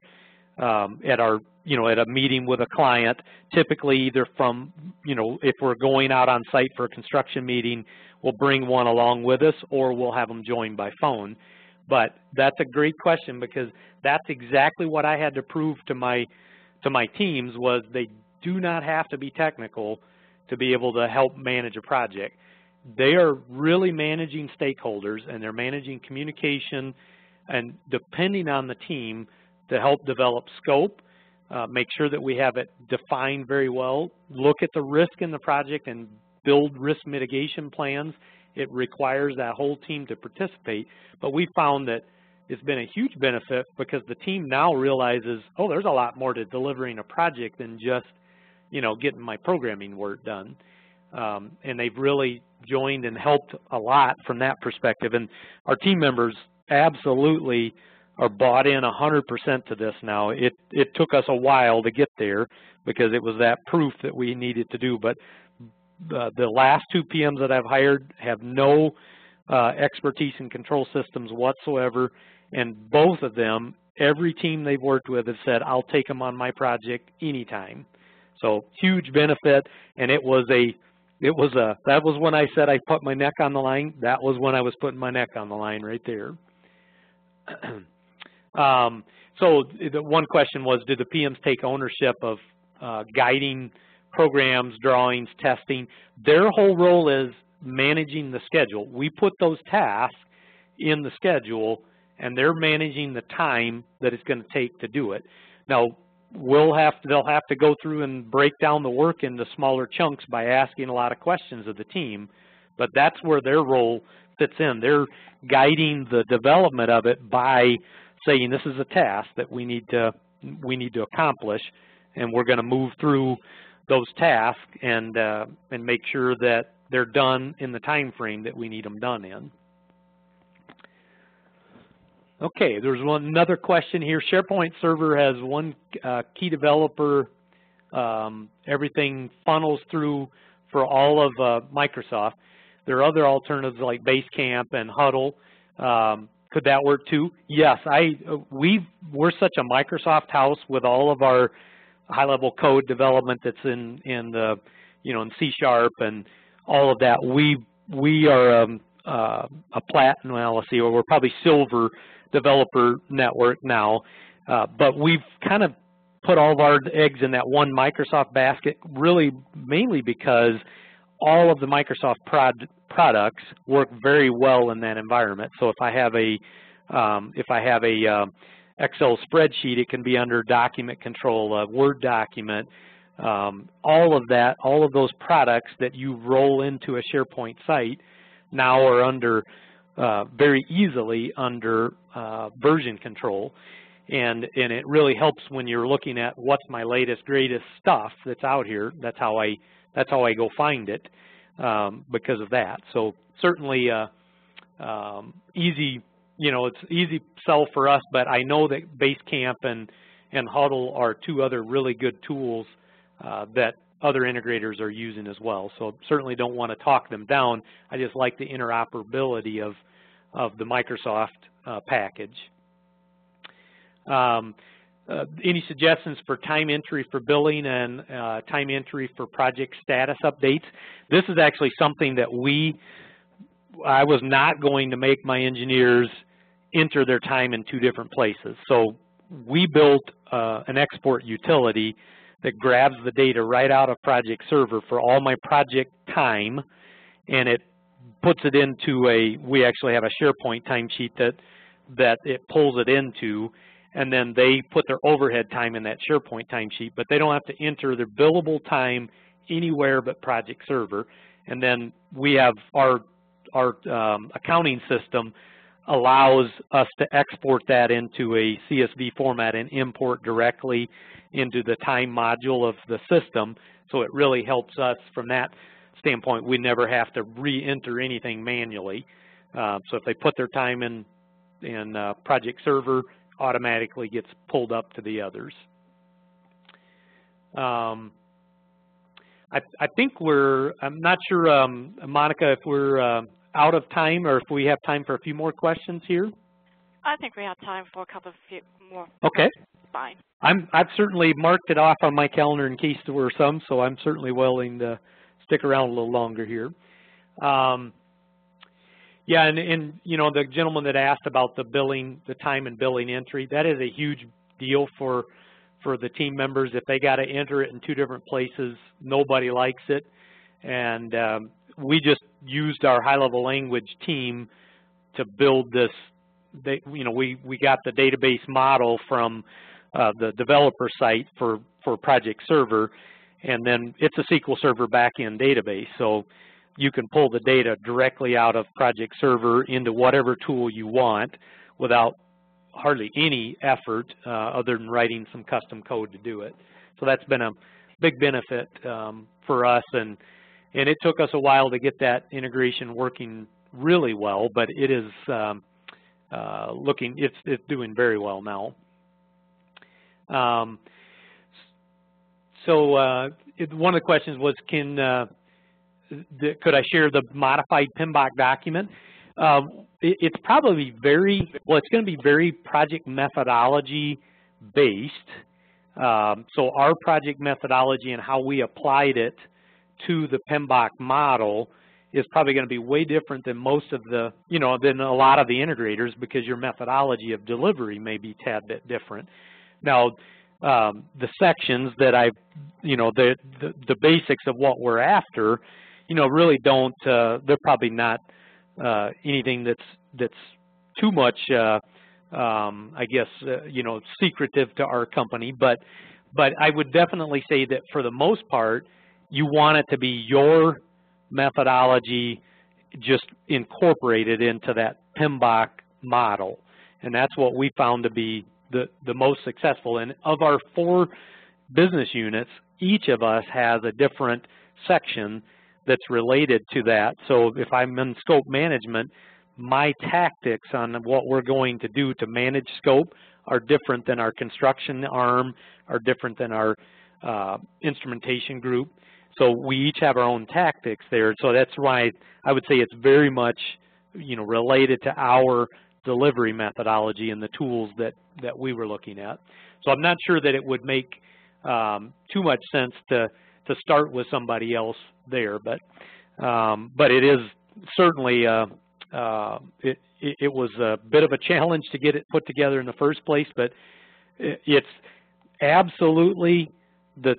um, at our you know, at a meeting with a client, typically either from, you know, if we're going out on site for a construction meeting, we'll bring one along with us or we'll have them join by phone. But that's a great question because that's exactly what I had to prove to my to my teams was they do not have to be technical to be able to help manage a project. They are really managing stakeholders and they're managing communication and depending on the team to help develop scope uh, make sure that we have it defined very well, look at the risk in the project and build risk mitigation plans. It requires that whole team to participate, but we found that it's been a huge benefit because the team now realizes, oh, there's a lot more to delivering a project than just, you know, getting my programming work done. Um, and they've really joined and helped a lot from that perspective. And our team members absolutely are bought in 100% to this now. It it took us a while to get there because it was that proof that we needed to do. But the, the last two PMs that I've hired have no uh, expertise in control systems whatsoever, and both of them, every team they've worked with has said, I'll take them on my project anytime. So huge benefit, and it was a, it was a, that was when I said I put my neck on the line. That was when I was putting my neck on the line right there. um, so the one question was, did the PMs take ownership of uh, guiding programs, drawings, testing? Their whole role is managing the schedule. We put those tasks in the schedule and they're managing the time that it's going to take to do it. Now, we'll have to, they'll have to go through and break down the work into smaller chunks by asking a lot of questions of the team, but that's where their role fits in. They're guiding the development of it by saying this is a task that we need to we need to accomplish, and we're going to move through those tasks and uh, and make sure that they're done in the time frame that we need them done in. Okay, there's one another question here. SharePoint Server has one uh, key developer. Um, everything funnels through for all of uh, Microsoft. There are other alternatives like Basecamp and Huddle. Um, could that work too? Yes, I we we're such a Microsoft house with all of our high-level code development that's in in the you know in C sharp and all of that. We we are um, uh, a platinum. Well, let's see, we're probably silver developer network now, uh, but we've kind of put all of our eggs in that one Microsoft basket, really mainly because all of the Microsoft prod products work very well in that environment. So if I have a um, if I have a uh, Excel spreadsheet, it can be under document control, a Word document, um, all of that, all of those products that you roll into a SharePoint site now are under uh, very easily under uh, version control. And, and it really helps when you're looking at what's my latest, greatest stuff that's out here. That's how I, that's how I go find it um, because of that. So certainly uh, um, easy, you know, it's easy sell for us, but I know that Basecamp and, and Huddle are two other really good tools uh, that other integrators are using as well. So certainly don't want to talk them down. I just like the interoperability of, of the Microsoft uh, package. Um, uh, any suggestions for time entry for billing and uh, time entry for project status updates? This is actually something that we, I was not going to make my engineers enter their time in two different places. So we built uh, an export utility that grabs the data right out of Project Server for all my project time, and it puts it into a, we actually have a SharePoint timesheet that, that it pulls it into, and then they put their overhead time in that SharePoint timesheet, but they don't have to enter their billable time anywhere but Project Server. And then we have our, our um, accounting system allows us to export that into a CSV format and import directly into the time module of the system. So it really helps us from that standpoint. We never have to re-enter anything manually. Uh, so if they put their time in in uh, Project Server, automatically gets pulled up to the others. Um, I, I, think we're, I'm not sure, um, Monica, if we're uh, out of time or if we have time for a few more questions here. I think we have time for a couple of few more. Okay. Fine. I'm, I've certainly marked it off on my calendar in case there were some, so I'm certainly willing to stick around a little longer here. Um, yeah, and, and you know the gentleman that asked about the billing, the time and billing entry, that is a huge deal for for the team members. If they got to enter it in two different places, nobody likes it, and um, we just used our high-level language team to build this. They, you know, we we got the database model from uh, the developer site for, for Project Server, and then it's a SQL Server backend database. So you can pull the data directly out of Project Server into whatever tool you want without hardly any effort uh, other than writing some custom code to do it. So that's been a big benefit um, for us, and and it took us a while to get that integration working really well, but it is um, uh, looking it's it's doing very well now. Um, so uh, it, one of the questions was, can uh, the, could I share the modified PMBOK document? Um, it, it's probably very well. It's going to be very project methodology based. Um, so our project methodology and how we applied it to the PMBOK model is probably going to be way different than most of the, you know, than a lot of the integrators because your methodology of delivery may be tad bit different. Now, um, the sections that I've, you know, the, the, the basics of what we're after, you know, really don't. Uh, they're probably not uh, anything that's that's too much, uh, um, I guess, uh, you know, secretive to our company. But but I would definitely say that for the most part, you want it to be your methodology just incorporated into that PMBOK model. And that's what we found to be the, the most successful. And of our four business units, each of us has a different section that's related to that. So if I'm in scope management, my tactics on what we're going to do to manage scope are different than our construction arm, are different than our uh, instrumentation group. So we each have our own tactics there. So that's why I would say it's very much, you know, related to our delivery methodology and the tools that, that we were looking at. So I'm not sure that it would make um, too much sense to, to start with somebody else there, but, um, but it is certainly, uh, uh, it, it was a bit of a challenge to get it put together in the first place, but it's absolutely the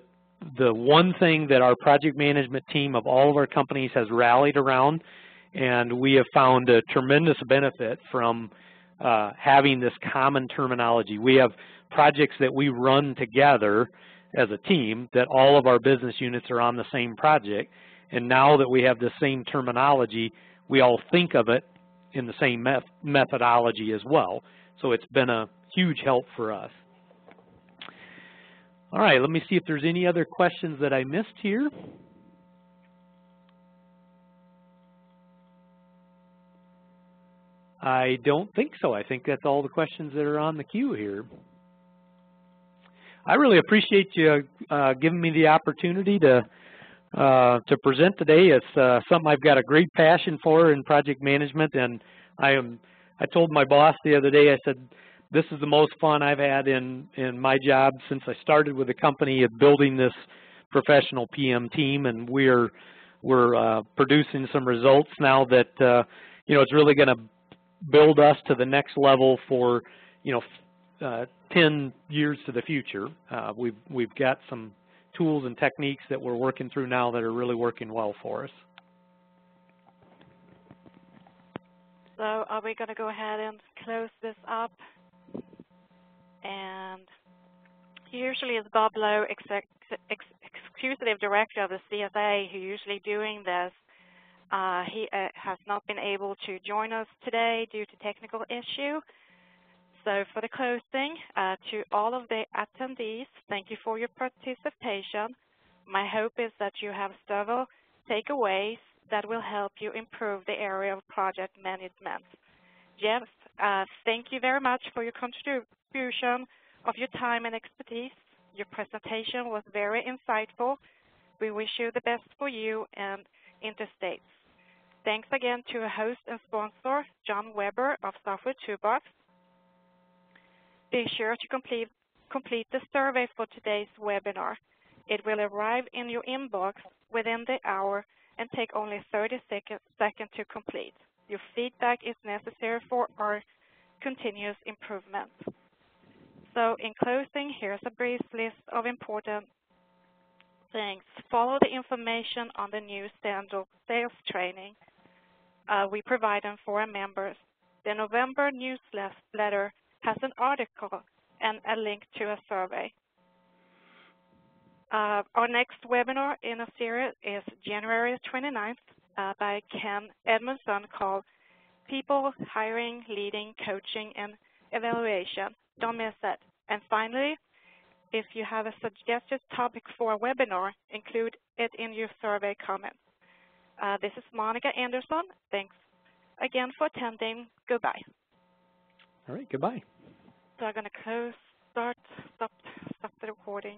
the one thing that our project management team of all of our companies has rallied around, and we have found a tremendous benefit from uh, having this common terminology. We have projects that we run together as a team that all of our business units are on the same project, and now that we have the same terminology, we all think of it in the same methodology as well. So it's been a huge help for us. All right, let me see if there's any other questions that I missed here. I don't think so. I think that's all the questions that are on the queue here. I really appreciate you uh, giving me the opportunity to uh, to present today. It's uh, something I've got a great passion for in project management, and I am. I told my boss the other day. I said, this is the most fun I've had in, in my job since I started with the company of building this professional PM team, and we're we're uh, producing some results now that uh, you know it's really going to build us to the next level for you know uh, 10 years to the future. Uh, we've we've got some tools and techniques that we're working through now that are really working well for us. So are we going to go ahead and close this up? And usually it's Bob Lowe, exec, ex, executive director of the CSA, who usually doing this. Uh, he uh, has not been able to join us today due to technical issue. So for the closing, uh, to all of the attendees, thank you for your participation. My hope is that you have several takeaways that will help you improve the area of project management. Jeff, uh, thank you very much for your contribution of your time and expertise. Your presentation was very insightful. We wish you the best for you and Interstates. Thanks again to host and sponsor, John Weber of Software Toolbox. Be sure to complete, complete the survey for today's webinar. It will arrive in your inbox within the hour and take only 30 seconds to complete. Your feedback is necessary for our continuous improvement. So in closing, here's a brief list of important things. Follow the information on the new standard sales training. Uh, we provide them for our members. The November newsletter has an article and a link to a survey. Uh, our next webinar in a series is January 29th uh, by Ken Edmondson called People, Hiring, Leading, Coaching, and evaluation. Don't miss it. And finally, if you have a suggested topic for a webinar, include it in your survey comments. Uh, this is Monica Anderson. Thanks again for attending. Goodbye. All right, goodbye. So I'm going to close, start, stop, stop the recording.